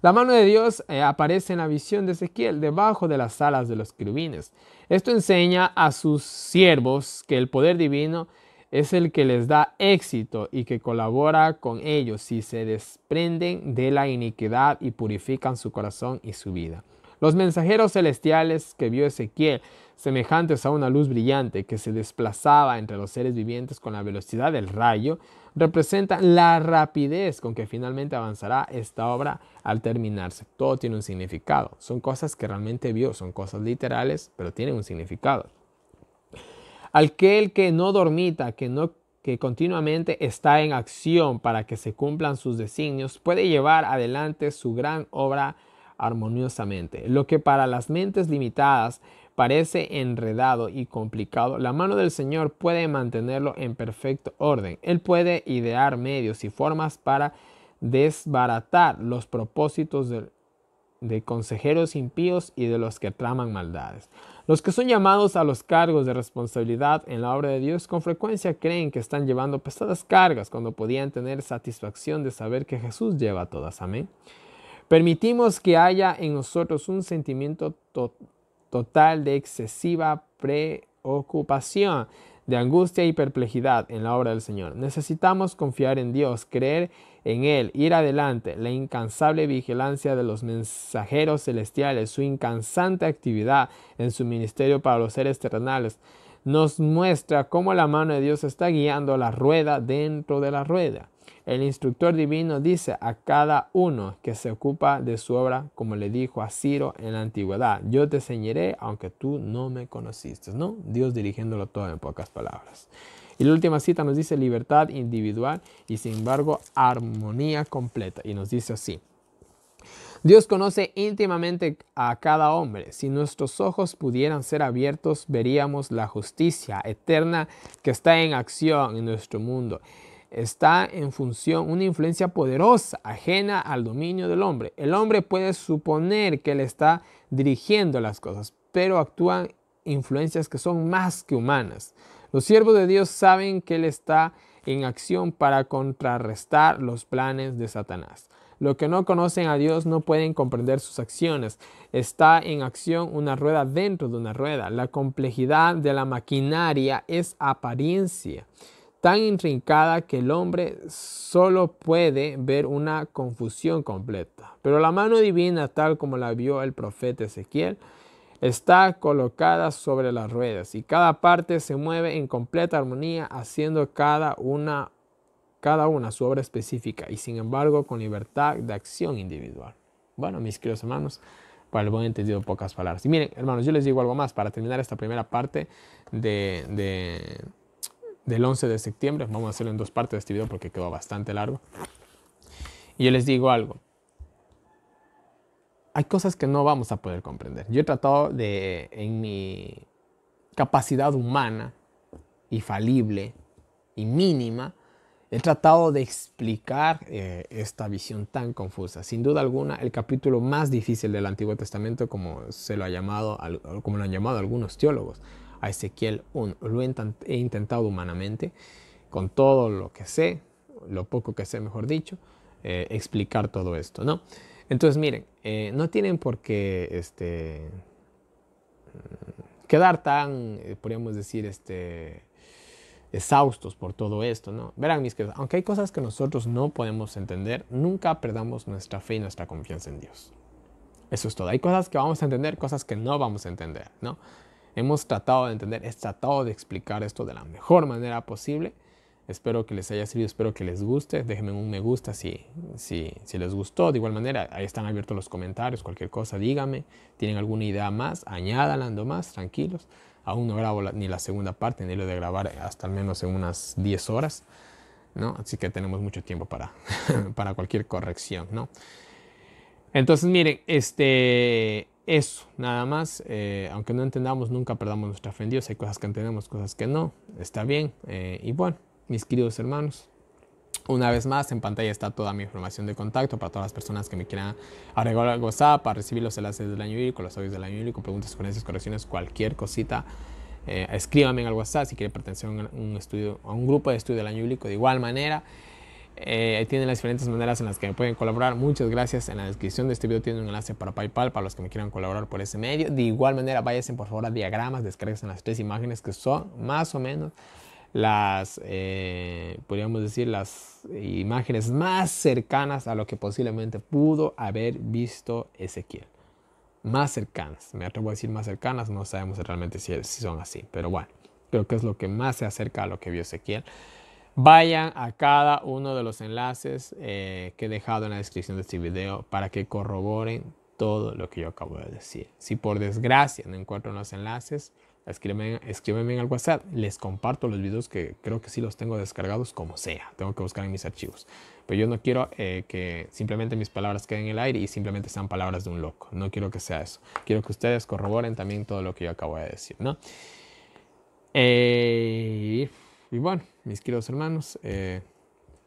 Speaker 1: la mano de Dios eh, aparece en la visión de Ezequiel debajo de las alas de los querubines. Esto enseña a sus siervos que el poder divino es el que les da éxito y que colabora con ellos si se desprenden de la iniquidad y purifican su corazón y su vida. Los mensajeros celestiales que vio Ezequiel semejantes a una luz brillante que se desplazaba entre los seres vivientes con la velocidad del rayo, representan la rapidez con que finalmente avanzará esta obra al terminarse. Todo tiene un significado. Son cosas que realmente vio, son cosas literales, pero tienen un significado. Aquel que no dormita, que no que continuamente está en acción para que se cumplan sus designios, puede llevar adelante su gran obra armoniosamente. Lo que para las mentes limitadas parece enredado y complicado, la mano del Señor puede mantenerlo en perfecto orden. Él puede idear medios y formas para desbaratar los propósitos de, de, consejeros impíos y de los que traman maldades. Los que son llamados a los cargos de responsabilidad en la obra de Dios con frecuencia creen que están llevando pesadas cargas cuando podían tener satisfacción de saber que Jesús lleva todas. Amén. Permitimos que haya en nosotros un sentimiento total de excesiva preocupación, de angustia y perplejidad en la obra del Señor. Necesitamos confiar en Dios, creer en Él, ir adelante. La incansable vigilancia de los mensajeros celestiales, su incansante actividad en su ministerio para los seres terrenales, nos muestra cómo la mano de Dios está guiando la rueda dentro de la rueda. El instructor divino dice a cada uno que se ocupa de su obra, como le dijo a Ciro en la antigüedad, yo te enseñaré aunque tú no me conociste, ¿no? Dios dirigiéndolo todo en pocas palabras. Y la última cita nos dice libertad individual y sin embargo armonía completa. Y nos dice así. Dios conoce íntimamente a cada hombre. Si nuestros ojos pudieran ser abiertos, veríamos la justicia eterna que está en acción en nuestro mundo está en función, una influencia poderosa, ajena al dominio del hombre. El hombre puede suponer que le está dirigiendo las cosas, pero actúan influencias que son más que humanas. Los siervos de Dios saben que Él está en acción para contrarrestar los planes de Satanás. Los que no conocen a Dios no pueden comprender sus acciones. Está en acción una rueda dentro de una rueda. La complejidad de la maquinaria es apariencia tan intrincada que el hombre solo puede ver una confusión completa. Pero la mano divina, tal como la vio el profeta Ezequiel, está colocada sobre las ruedas y cada parte se mueve en completa armonía, haciendo cada una, cada una su obra específica y sin embargo con libertad de acción individual. Bueno, mis queridos hermanos, para el buen entendido, pocas palabras. Y miren, hermanos, yo les digo algo más para terminar esta primera parte de, de del 11 de septiembre. Vamos a hacerlo en dos partes de este video porque quedó bastante largo. Y yo les digo algo. Hay cosas que no vamos a poder comprender. Yo he tratado de, en mi capacidad humana y falible y mínima, he tratado de explicar eh, esta visión tan confusa. Sin duda alguna, el capítulo más difícil del Antiguo Testamento, como se lo ha llamado, como lo han llamado algunos teólogos a Ezequiel 1. Lo he intentado humanamente, con todo lo que sé, lo poco que sé, mejor dicho, eh, explicar todo esto, ¿no? Entonces, miren, eh, no tienen por qué este, quedar tan, eh, podríamos decir, este, exhaustos por todo esto, ¿no? Verán, mis queridos, aunque hay cosas que nosotros no podemos entender, nunca perdamos nuestra fe y nuestra confianza en Dios. Eso es todo. Hay cosas que vamos a entender, cosas que no vamos a entender, ¿no? Hemos tratado de entender, he tratado de explicar esto de la mejor manera posible. Espero que les haya servido, espero que les guste. Déjenme un me gusta si, si, si les gustó. De igual manera, ahí están abiertos los comentarios, cualquier cosa, díganme. ¿Tienen alguna idea más? Añádanla, más, tranquilos. aún no grabo ni la segunda parte, ni lo de grabar hasta al menos en unas 10 horas, ¿no? Así que tenemos mucho tiempo para, para cualquier corrección, ¿no? Entonces, miren, este, eso, nada más. Eh, aunque no entendamos, nunca perdamos nuestra fe en. Hay cosas que entendemos, cosas que no. Está bien. Eh, y bueno, mis queridos hermanos, una vez más, en pantalla está toda mi información de contacto para todas las personas que me quieran agregar al WhatsApp, para recibir los enlaces del año bíblico, los audios del año bíblico, preguntas, sugerencias, correcciones, cualquier cosita. Eh, escríbame al WhatsApp si quiere pertenecer a un, estudio, a un grupo de estudio del año bíblico de igual manera. Eh, tienen las diferentes maneras en las que me pueden colaborar. Muchas gracias. En la descripción de este video tiene un enlace para PayPal para los que me quieran colaborar por ese medio. De igual manera, váyanse por favor a diagramas, descarguen las tres imágenes que son más o menos las, eh, podríamos decir, las imágenes más cercanas a lo que posiblemente pudo haber visto Ezequiel. Más cercanas, me atrevo a decir más cercanas, no sabemos realmente si, si son así, pero bueno, creo que es lo que más se acerca a lo que vio Ezequiel. Vayan a cada uno de los enlaces eh, que he dejado en la descripción de este video para que corroboren todo lo que yo acabo de decir. Si por desgracia no encuentro los enlaces, escríbeme, escríbeme al WhatsApp. Les comparto los videos que creo que sí los tengo descargados como sea. Tengo que buscar en mis archivos. Pero yo no quiero eh, que simplemente mis palabras queden en el aire y simplemente sean palabras de un loco. No quiero que sea eso. Quiero que ustedes corroboren también todo lo que yo acabo de decir, ¿no? Eh, y bueno, mis queridos hermanos, eh,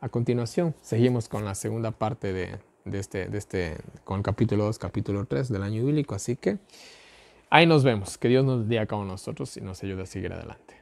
Speaker 1: a continuación seguimos con la segunda parte de, este, este, con el capítulo 2, capítulo 3 del año bíblico. Así que Ahí nos vemos. Que Dios nos dé a cada nosotros y nos ayude a seguir adelante.